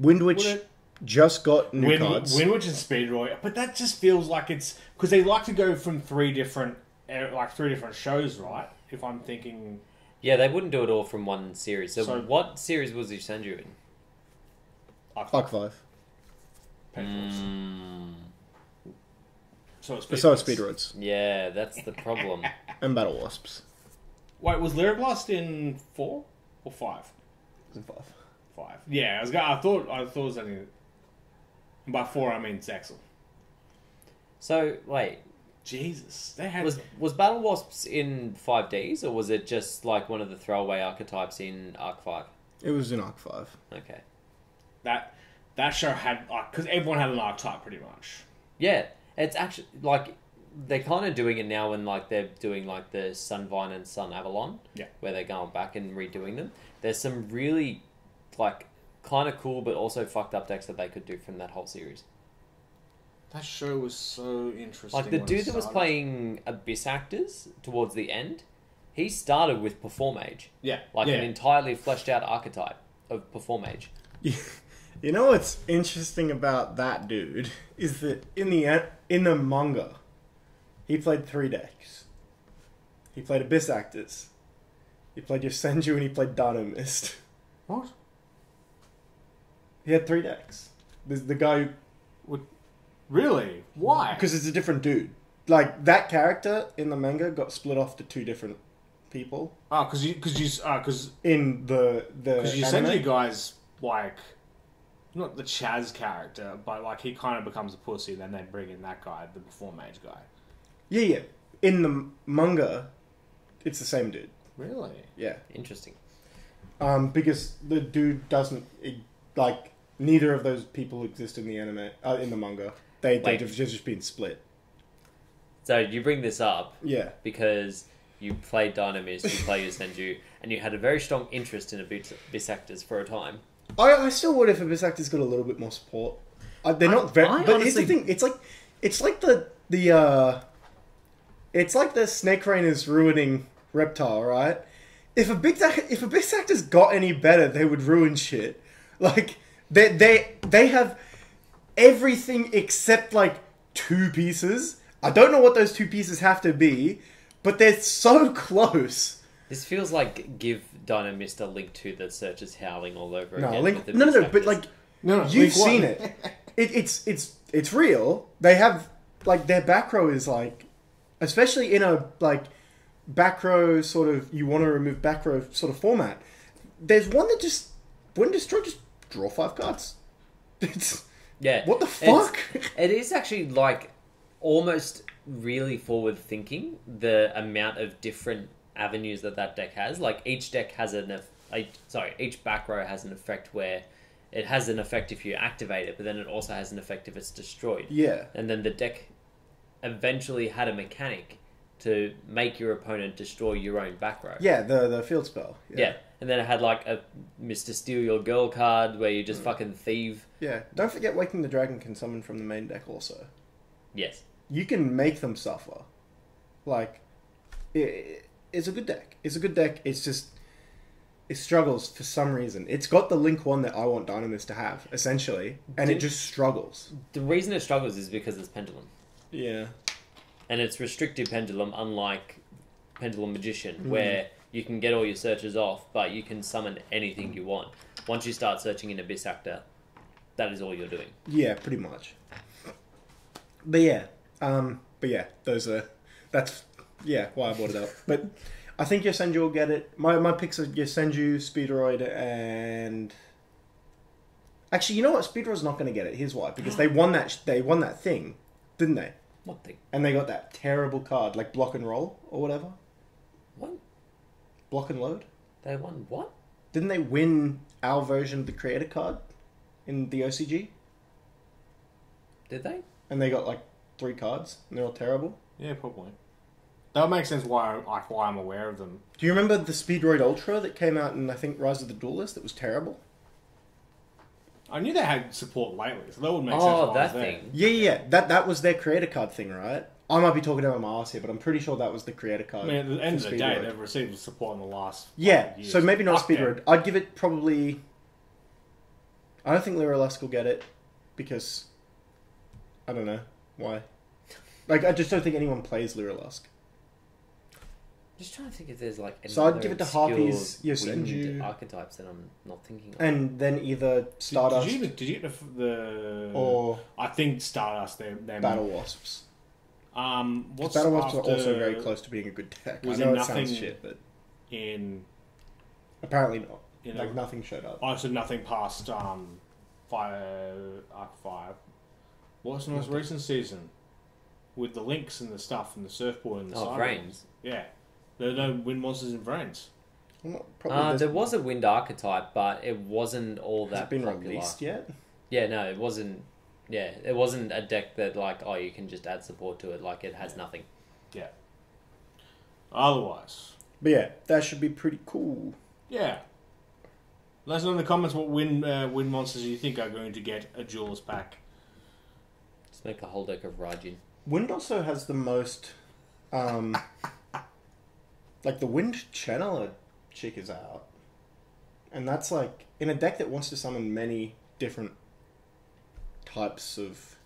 Windwitch Would it? just got new Wind, cards. Windwitch and Speedroid, but that just feels like it's because they like to go from three different, uh, like three different shows, right? If I'm thinking, Yeah, they wouldn't do it all from one series. So, So- what series was he send you in? Arc five. Patrols. Mm, So it's So are Speedroids. Speedroids yeah, that's the problem. and Battle Wasps. Wait, was Lyrilusc in four or five? And five. Five. Yeah, I was. Gonna, I thought. I thought it was only. And by four, I mean Zexal. so, wait, Jesus, they had. was was Battle Wasps in 5Ds, or was it just like one of the throwaway archetypes in Arc 5? It was in Arc five. Okay. that that show had because everyone had an archetype pretty much. Yeah, it's actually like they're kind of doing it now when like they're doing like the Sunvine and Sun Avalon, Yeah. where they're going back and redoing them. There's some really like kind of cool but also fucked up decks that they could do from that whole series. That show was so interesting. Like the dude that was playing Abyss Actors towards the end, he started with Performage, Yeah, like yeah. an entirely fleshed out archetype of Performage. You know what's interesting about that dude is that in the in the manga, he played three decks. He played Abyss Actors. He played Yosenju and he played Dinomist. what? He had three decks. There's the guy would Really? Why? because it's a different dude. Like that character in the manga got split off to two different people ah, Oh, because you because you because ah, in the the because you anime. you guys like not the Chaz character, but like he kind of becomes a pussy. Then they bring in that guy, the Performage guy. Yeah, yeah. In the manga, it's the same dude. Really? Yeah. Interesting. Um, because the dude doesn't e- like neither of those people exist in the anime uh, in the manga. They Wait. they've just just been split. So you bring this up Yeah. because you played Dinomist, you play Senju, and you had a very strong interest in Abyss Abyss Actors for a time. I, I still would if Abyss Actors got a little bit more support. Uh, they're I- not very. I but here's the thing: it's like it's like the the uh, it's like the Snake Rain is ruining Reptile, right? If a big if Abyss Actors got any better, they would ruin shit. Like They they they have everything except like two pieces. I don't know what those two pieces have to be, but they're so close. This feels like give Dinomist a link to that searches howling all over No, again. Link, with the no, no, no. But factors. like No, no, you've Link won. seen it. it. It's it's it's real. They have like their back row is like, especially in a like back row sort of you want to remove back row sort of format. There's one that just when destroyed just draw five cards. It's yeah, what the It's- fuck? It is actually like almost really forward thinking the amount of different avenues that that deck has. Like each deck has an like, sorry, each back row has an effect where it has an effect if you activate it, but then it also has an effect if it's destroyed. yeah. And then the deck eventually had a mechanic to make your opponent destroy your own back row. Yeah, the the field spell. Yeah. And then it had like a Mr. Steal Your Girl card where you just Mm. fucking thieve. Yeah. Don't forget Waking the Dragon can summon from the main deck also. Yes. You can make them suffer. Like it, it's a good deck. It's a good deck. It's just it struggles for some reason. It's got the link one that I want Dinomist to have, essentially, and it just struggles. The reason it struggles is because it's Pendulum. Yeah. And it's restricted Pendulum, unlike Pendulum Magician, Mm. where you can get all your searches off, but you can summon anything you want. Once you start searching in Abyss Actor, that is all you're doing. Yeah, pretty much. But yeah, um, but yeah, those are that's yeah why I brought it up. But I think Yosenju will get it. My my picks are Yosenju, Speedroid, and actually, you know what? Speedroid's not going to get it. Here's why: because they won that they won that thing, didn't they? What thing? And they got that terrible card, like block and roll or whatever, What? block and load. They won what? Didn't they win our version of the creator card in the OCG? Did they? And they got like three cards, and they're all terrible. Yeah, probably. That would make sense why like why I'm aware of them. Do you remember the Speedroid Ultra that came out in I think Rise of the Duelist? That was terrible. I knew they had support lately, so that would make oh, sense. Oh, why I that was thing. Yeah, yeah, yeah. That that was their creator card thing, right? I might be talking out of my ass here, but I'm pretty sure that was the creator I card. mean, at the end of for the day, Speedroid. they've received support in the last. yeah. years. So maybe not Fuck them. Speedroid. I'd give it probably. I don't think Lyrilusc will get it because I don't know why. Like I just don't think anyone plays Lyrilusc. Just trying to think if there's like any So I'd other give it to Harpies, yes, wind Senju. archetypes that I'm not thinking of. And then either Did, Stardust did you did you get the, f- the or I think Stardust. They they Battle Wasps. Um, 'Cause what's Battle Wasps are after also very close to being a good deck. was I know it it sounds nothing- shit, but in apparently not. you know Like nothing showed up. I said nothing past um five arc five. What's the most recent season with the links and the stuff and the surfboard and the Oh, side frames. Yeah, there are no wind monsters in frames. I'm not- probably Uh, there's- there was a wind archetype, but it wasn't all Has that it been popular. released yet? Yeah, no, it wasn't. Yeah, it wasn't a deck that like oh you can just add support to it. Like it has nothing. Yeah. Otherwise, But yeah, that should be pretty cool. yeah. Let us know in the comments what wind uh, wind monsters you think are going to get a duelist pack. Let's make a whole deck of Rajin. Wind also has the most, um, like the Wind Channeler chick is out, and that's like in a deck that wants to summon many different types of,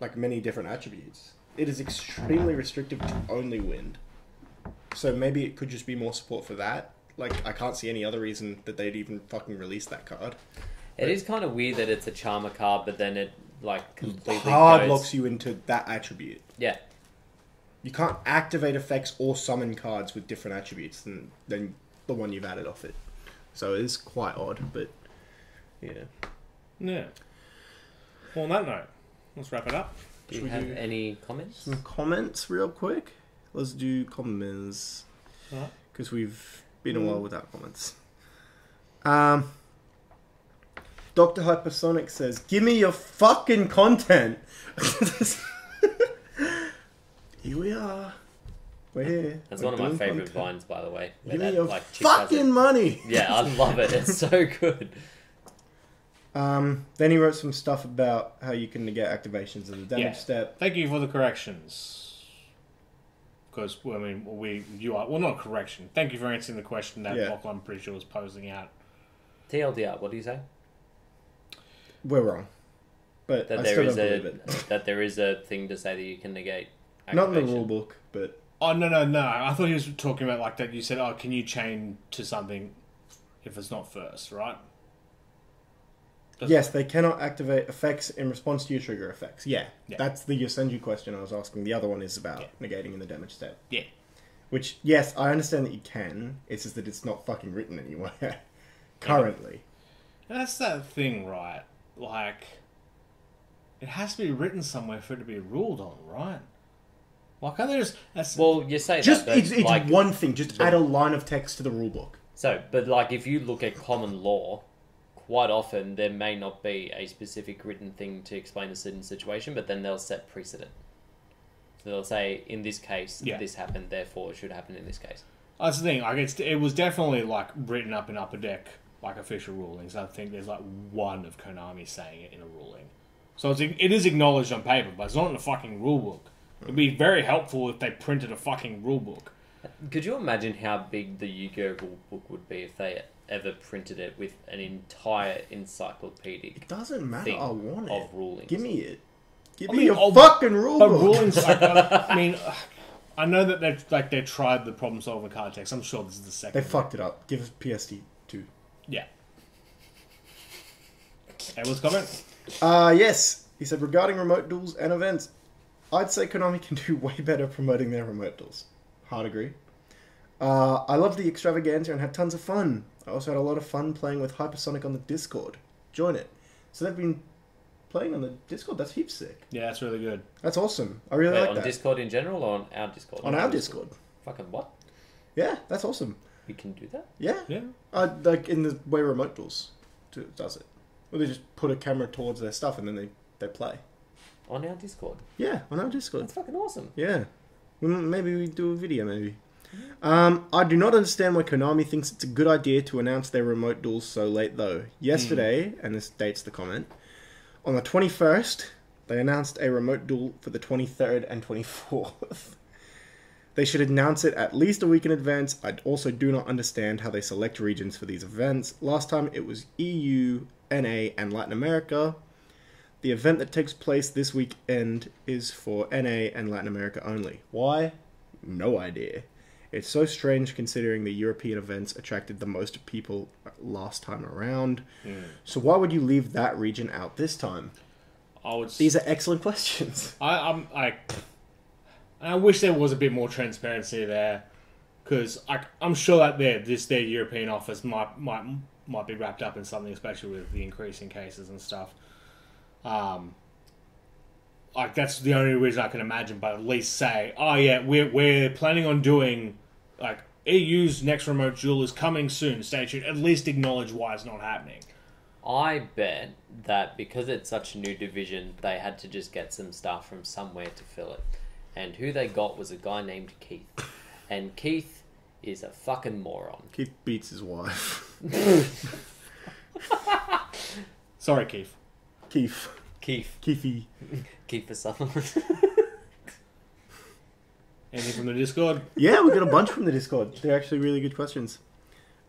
like many different attributes. It is extremely restrictive to only wind. So maybe it could just be more support for that. Like I can't see any other reason that they'd even fucking release that card. It is kind of weird that it's a charmer card, but then it like completely Hard goes- locks you into that attribute. Yeah, You can't activate effects or summon cards with different attributes than, than the one you've added off it. So it is quite odd, but yeah. Yeah. Well, on that note, let's wrap it up. Do Should you we have do- any comments? Some comments real quick. Let's do comments Alright. because we've been a while without comments. Um, Doctor Hypersonic says, "Give me your fucking content." here we are. We're here. That's We're one of my favorite content. vines, by the way. where Give me your like, chick has it. fucking money. Yeah, I love it. It's so good. Um, then he wrote some stuff about how you can negate activations of the damage Yeah. step. Thank you for the corrections. Because I mean, we you are well, not correction. Thank you for answering the question that Yeah. Lachlan, I'm pretty sure was posing out. TLDR, what do you say? we're wrong. But That I there still is don't a believe it. that there is a thing to say that you can negate. Not in the activation. rule book, but Oh no no no! I thought he was talking about like that. You said, "Oh, can you chain to something if it's not first, right?" That's- yes, they cannot activate effects in response to your trigger effects. Yeah, Yeah. that's the Yosenju question I was asking. The other one is about Yeah. negating in the damage step. Yeah. Which, yes, I understand that you can. It's just that it's not fucking written anywhere currently. That's that thing, right? Like, it has to be written somewhere for it to be ruled on, right? Why can't they just? That's, Well, you say Just that, but it's, it's like, one thing. Just add a line of text to the rule book. So, but like if you look at common law, quite often there may not be a specific written thing to explain a certain situation, but then they'll set precedent. So they'll say, in this case, Yeah. this happened, therefore it should happen in this case. that's the thing. Like, it's, it was definitely like written up in upper deck, like official rulings. I think there's like one of Konami saying it in a ruling, so it's, it is acknowledged on paper, but it's not in the fucking rule book. It'd be very helpful if they printed a fucking rule book. Could you imagine how big the Yu-Gi-Oh rule book would be if they ever printed it with an entire encyclopedic It doesn't matter. thing I want it. of rulings? Give me it. Give I me mean, your fucking rule But book. rulings, like, I mean, uh, I know that they've like they tried the problem solving card text. I'm sure this is the second. They fucked it up. Give us PSD two. Yeah. Edward's comment. Uh, yes. He said regarding remote duels and events, I'd say Konami can do way better promoting their remote duels. Hard agree. Uh, I loved the extravaganza and had tons of fun. I also had a lot of fun playing with Hypersonic on the Discord. Join it. So they've been playing on the Discord. That's heaps sick. Yeah, that's really good. That's awesome. I really Wait, like on that. Discord in general or on our Discord? on our Discord. Fucking what? Yeah, that's awesome. We can do that? Yeah. Yeah. Uh, like in the way remote duels does it. Well, they just put a camera towards their stuff and then they, they play. On our Discord. Yeah, on our Discord. That's fucking awesome. Yeah. Well, maybe we do a video, maybe. Um, I do not understand why Konami thinks it's a good idea to announce their remote duels so late, though. Yesterday, and this dates the comment, on the 21st, they announced a remote duel for the 23rd and 24th. they should announce it at least a week in advance. I also do not understand how they select regions for these events. Last time it was EU, NA, and Latin America. The event that takes place this weekend is for NA and Latin America only. Why? No idea. It's so strange considering the European events attracted the most people last time around. Hmm. So why would you leave that region out this time? I would. These are excellent questions. I, I'm I. I wish there was a bit more transparency there, because I'm sure that their this their European office might might might be wrapped up in something, especially with the increasing cases and stuff. Um, like that's the only reason I can imagine. But at least say, oh yeah, we're we're planning on doing like EU's next remote duel is coming soon. Stay tuned. At least acknowledge why it's not happening. I bet that because it's such a new division, they had to just get some staff from somewhere to fill it. And who they got was a guy named Keith. And Keith is a fucking moron. Keith beats his wife. Sorry, Keith. Keith. Keith. Keithy. Keith for Sutherland. Anything from the Discord? Yeah, we got a bunch from the Discord. They're actually really good questions.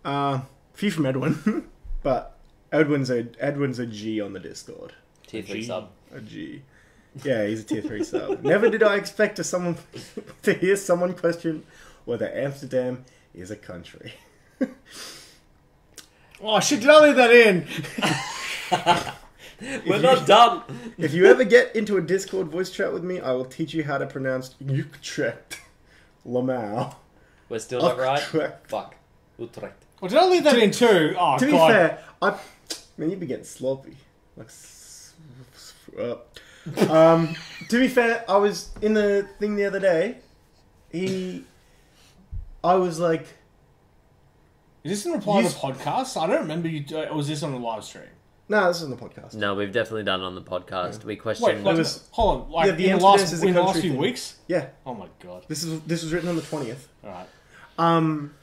Uh, few from Edwin, but Edwin's a Edwin's a G on the Discord. Tier 3 sub. A G. Yeah, he's a tier three sub. Never did I expect to someone to hear someone question whether Amsterdam is a country. Oh shit! Did I leave that in? We're not done! If you ever get into a Discord voice chat with me, I will teach you how to pronounce Utrecht, Lamau. We're still not right? Utrecht. Fuck. Utrecht. Well, did I leave that in too? Oh To be god! fair, I man, you'd be getting sloppy. Like, s- s- uh. um, to be fair, I was in the thing the other day. He, I was like, Is this in reply to the podcast? I don't remember you. Uh, or was this on a live stream? "No, this is on the podcast." No, we've definitely done it on the podcast. We Wait, questioned. like, was- hold on. Like Yeah, the in the Amsterdam last is a in the last country few thing. weeks? Yeah, Oh my god! this is this was written on the twentieth. All right. Um,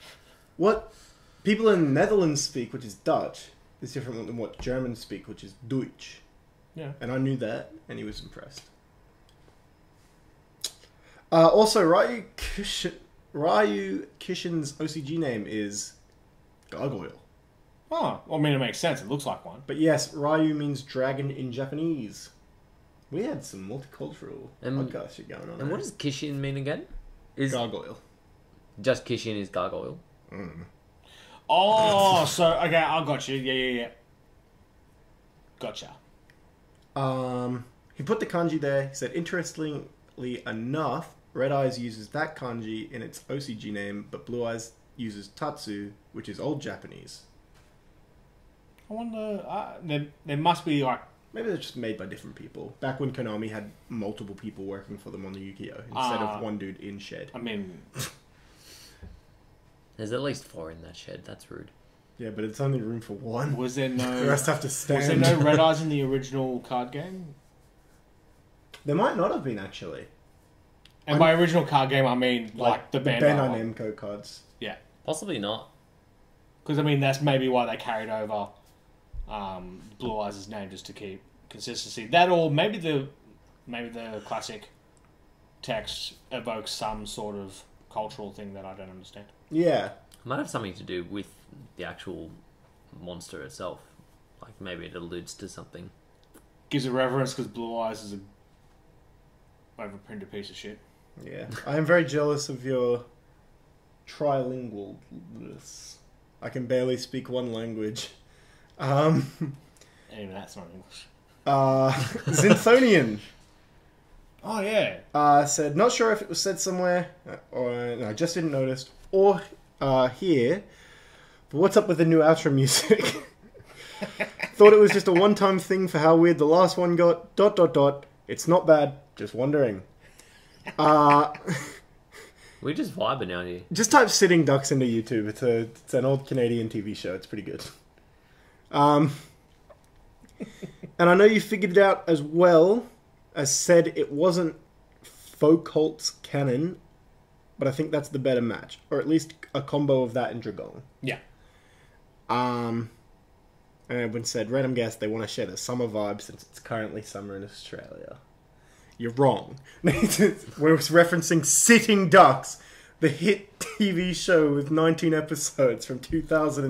what people in the Netherlands speak, which is Dutch, is different than what Germans speak, which is Deutsch. Yeah. And I knew that, and he was impressed. Uh, also, Ryu, Kish- Ryu Kishin's OCG name is Gargoyle. Oh, well, I mean, it makes sense. It looks like one. But yes, Ryu means dragon in Japanese. We had some multicultural And- podcast shit going on. And there. what does Kishin mean again? Is gargoyle? just Kishin is gargoyle? Oh, so okay, I got you. Yeah, yeah, yeah. Gotcha. Um, he put the kanji there. He said, interestingly enough, Red Eyes uses that kanji in its OCG name, but Blue Eyes uses Tatsu, which is old Japanese. I wonder. Uh, there, there must be like. Maybe they're just made by different people. Back when Konami had multiple people working for them on the Yu-Gi-Oh instead Ah. of one dude in shed. I mean, There's at least four in that shed. That's rude. Yeah, but it's only room for one. was there no? The rest have to stand. was there no red eyes in the original card game? There might not have been actually. And by original card game, I mean like, the Bandai. Bandai one. Namco cards. Yeah, Possibly not. because I mean that's maybe why they carried over um, Blue Eyes' name just to keep consistency. That or maybe the maybe the classic text evokes some sort of cultural thing that I don't understand. Yeah, It might have something to do with the actual monster itself. Like maybe it alludes to something. Gives it reverence because Blue Eyes is a overprinted piece of shit. yeah. I am very jealous of your trilingualness. I can barely speak one language. Um, And even that's not English. uh, Zinthonian Oh yeah. uh, said, not sure if it was said somewhere, uh, or no, I just didn't notice, or uh, here. But what's up with the new outro music? Thought it was just a one-time thing for how weird the last one got. Dot dot dot. It's not bad. Just wondering. Uh, We're just vibing out here. just type "Sitting Ducks" into YouTube. It's a it's an old Canadian TV show. It's pretty good. Um, and I know you figured it out as well as said it wasn't Folkholt's canon, but I think that's the better match, or at least a combo of that and Dragon. Yeah. Um, and everyone said, random guess, they want to share the summer vibe since it's currently summer in Australia. You're wrong. We're referencing Sitting Ducks, the hit TV show with 19 episodes from 2000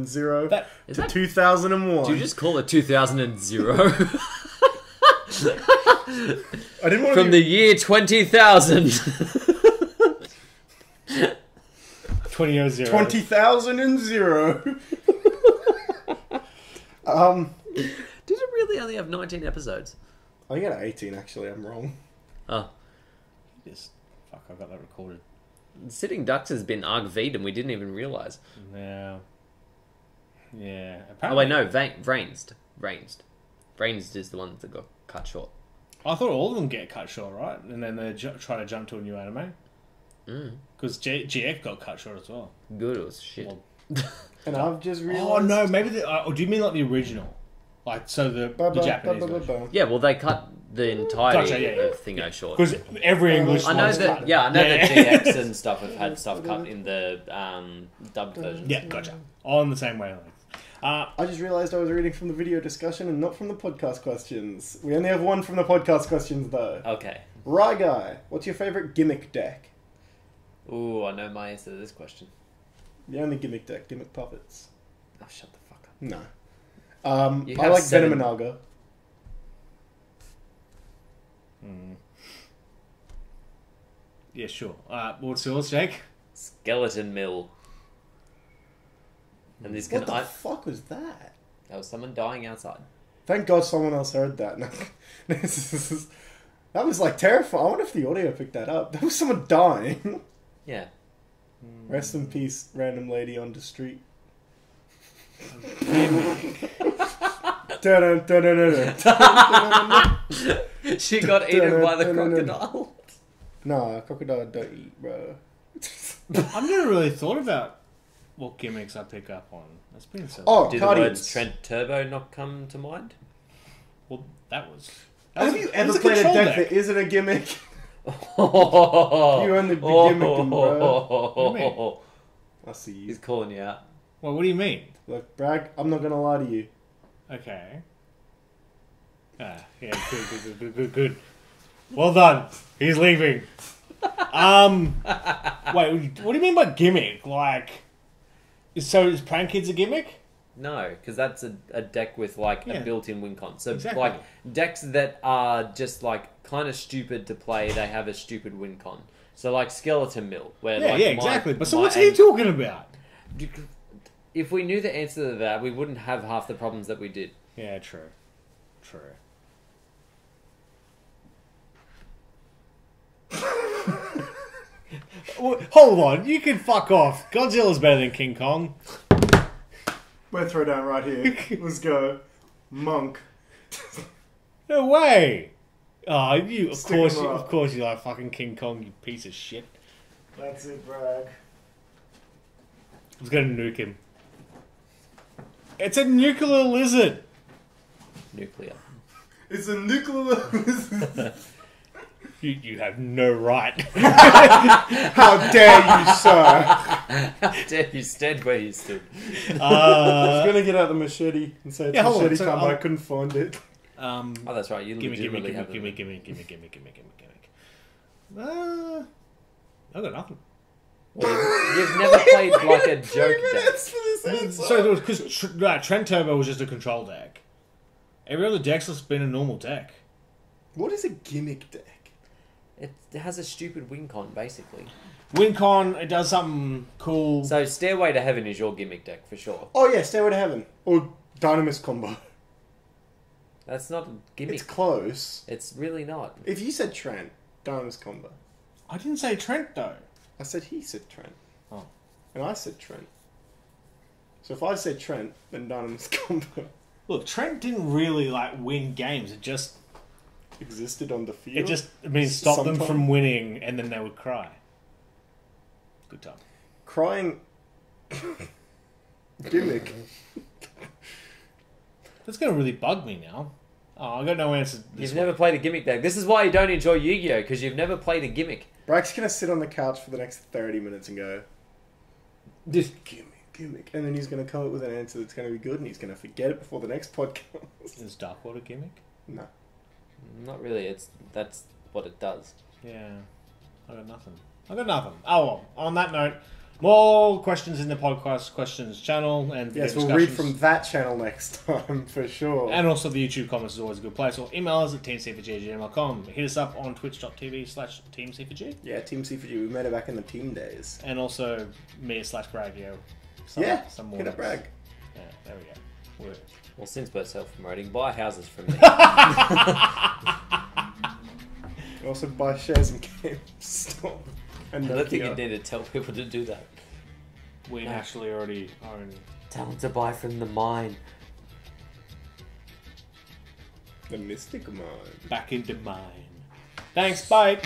That- Is to that- 2001. Do you just call it 2000 I didn't want from to the year 20,000? Twenty years zero. 20,000 and zero. um, Did it really only have 19 episodes? I got 18 actually. I'm wrong. Oh, Yes. Fuck, I've got that recorded. Sitting Ducks has been Argveed and we didn't even realize. Yeah. Yeah. Oh, Apparently, wait, no, Va- Vrainst. Vrainst. Vrainst is the one that got cut short. I thought all of them get cut short, right? And then they ju- try to jump to a new anime. Mm. Because G- GF got cut short as well. Good or shit. Well, And I've just realized. Oh no, maybe the. Uh, or do you mean like the original? Like so the, Ba- the Japanese ba- ba- version? ba- Yeah, well, they cut the entirety Gotcha, yeah, yeah. of Thingo short. Because every English. I know one's that. cut. Yeah, I know Yeah. that GX and stuff have had stuff cut in the um, dubbed version. Yeah, gotcha. On the same wavelength. Uh, I just realized I was reading from the video discussion and not from the podcast questions. We only have one from the podcast questions though. Okay. Rye guy, what's your favorite gimmick deck? Ooh, I know my answer to this question. The only gimmick deck, gimmick puppets. Oh, shut the fuck up. No. Um, You I have like seven. Vennominaga. Mm. Yeah, sure. Uh, what's yours, Jake? Skeleton Mill. And this can What the I, fuck was that? that was someone dying outside. Thank God someone else heard that. That was like terrifying. I wonder if the audio picked that up. That was someone dying. Yeah. Rest in peace, random lady on the street. She got eaten by the crocodile. Nah, crocodile don't eat, bro. I've never really thought about what gimmicks I pick up on. That's been so. Oh, Did the words Trent Turbo not come to mind? well, that was. That Have was you that ever was played a control deck, that isn't a gimmick? you only be gimmicking, bro. I see you. He's calling you out. Well, what do you mean? Look, Bragg, I'm not gonna lie to you. Okay. Ah, yeah, good, good, good, good, good. Well done. He's leaving. Um, wait, what do you mean by gimmick? Like, so is Prank Kids a gimmick? No, because that's a, a deck with like Yeah. a built-in win con. So Exactly. like decks that are just like kind of stupid to play, they have a stupid win con. So like Skeleton Mill, where Yeah, like, yeah, my- exactly. But so my what's he aim- talking about? If we knew the answer to that, we wouldn't have half the problems that we did. Yeah, true. True. Hold on, you can fuck off. Godzilla's better than King Kong. We're throw down right here. Let's go. Monk. No way. Oh, you of Stick course, 'em you, up. of course, you like fucking King Kong, you piece of shit. That's it, brag. I was gonna nuke him. It's a nuclear lizard. Nuclear. It's a nuclear. Lizard. you, you have no right. How dare you, sir? How dare you stand where you stood? I uh, was gonna get out the machete and say it's Yeah, hold on, machete so time, but I I'll- couldn't find it. um, Oh, that's right. You gimme, gimme, legitimately gimme, have gimme, them. gimme, gimme, gimme, gimme, gimme, gimme. Uh, I got nothing. Well, you've, you've never played like a joke deck. for this. So it was because tr- uh, Trent Turbo was just a control deck. Every other deck's just been a normal deck. What is a gimmick deck? It has a stupid win con, basically. WinCon, it does something cool. So Stairway to Heaven is your gimmick deck for sure. Oh yeah, Stairway to Heaven or Dinomist combo. That's not a gimmick. It's close. It's, really not. If you said Trent, Dinomist combo. I didn't say Trent though. I said he said Trent. Oh. And I said Trent. So if I said Trent, then Dinomist combo Look, Trent didn't really like win games. It just existed on the field. it just I mean stopped them Sometime. from winning, and then they would cry. Good time. crying gimmick. That's gonna really bug me now. Oh, I got no answer. This You've never played a gimmick deck. This is why you don't enjoy Yu-Gi-Oh because you've never played a gimmick. Brack's gonna sit on the couch for the next thirty minutes and go, "This gimmick, gimmick," and then he's gonna come up with an answer that's gonna be good, and he's gonna forget it before the next podcast. Is Darkwater gimmick? no. Not really. It's that's what it does. Yeah, I got nothing. I got nothing. Oh well. On that note, more questions in the podcast questions channel and Yes, we'll read from that channel next time for sure. And also the YouTube comments is always a good place. Or email us at teamc4g@gmail.com. Hit us up on twitch.tv slash teamc4g. yeah, Team C4G. We met it back in the team days. And also me slash Bragio. Some, yeah, some more. up mornings. Brag. Yeah, there we go. Word. Well, since we're self-promoting, buy houses from me. Also buy shares in GameStop. And I don't think you need to tell people to do that. We No. actually already own. Tell them to buy from the mine. The Mystic Mind. Back into mine. Thanks, bye.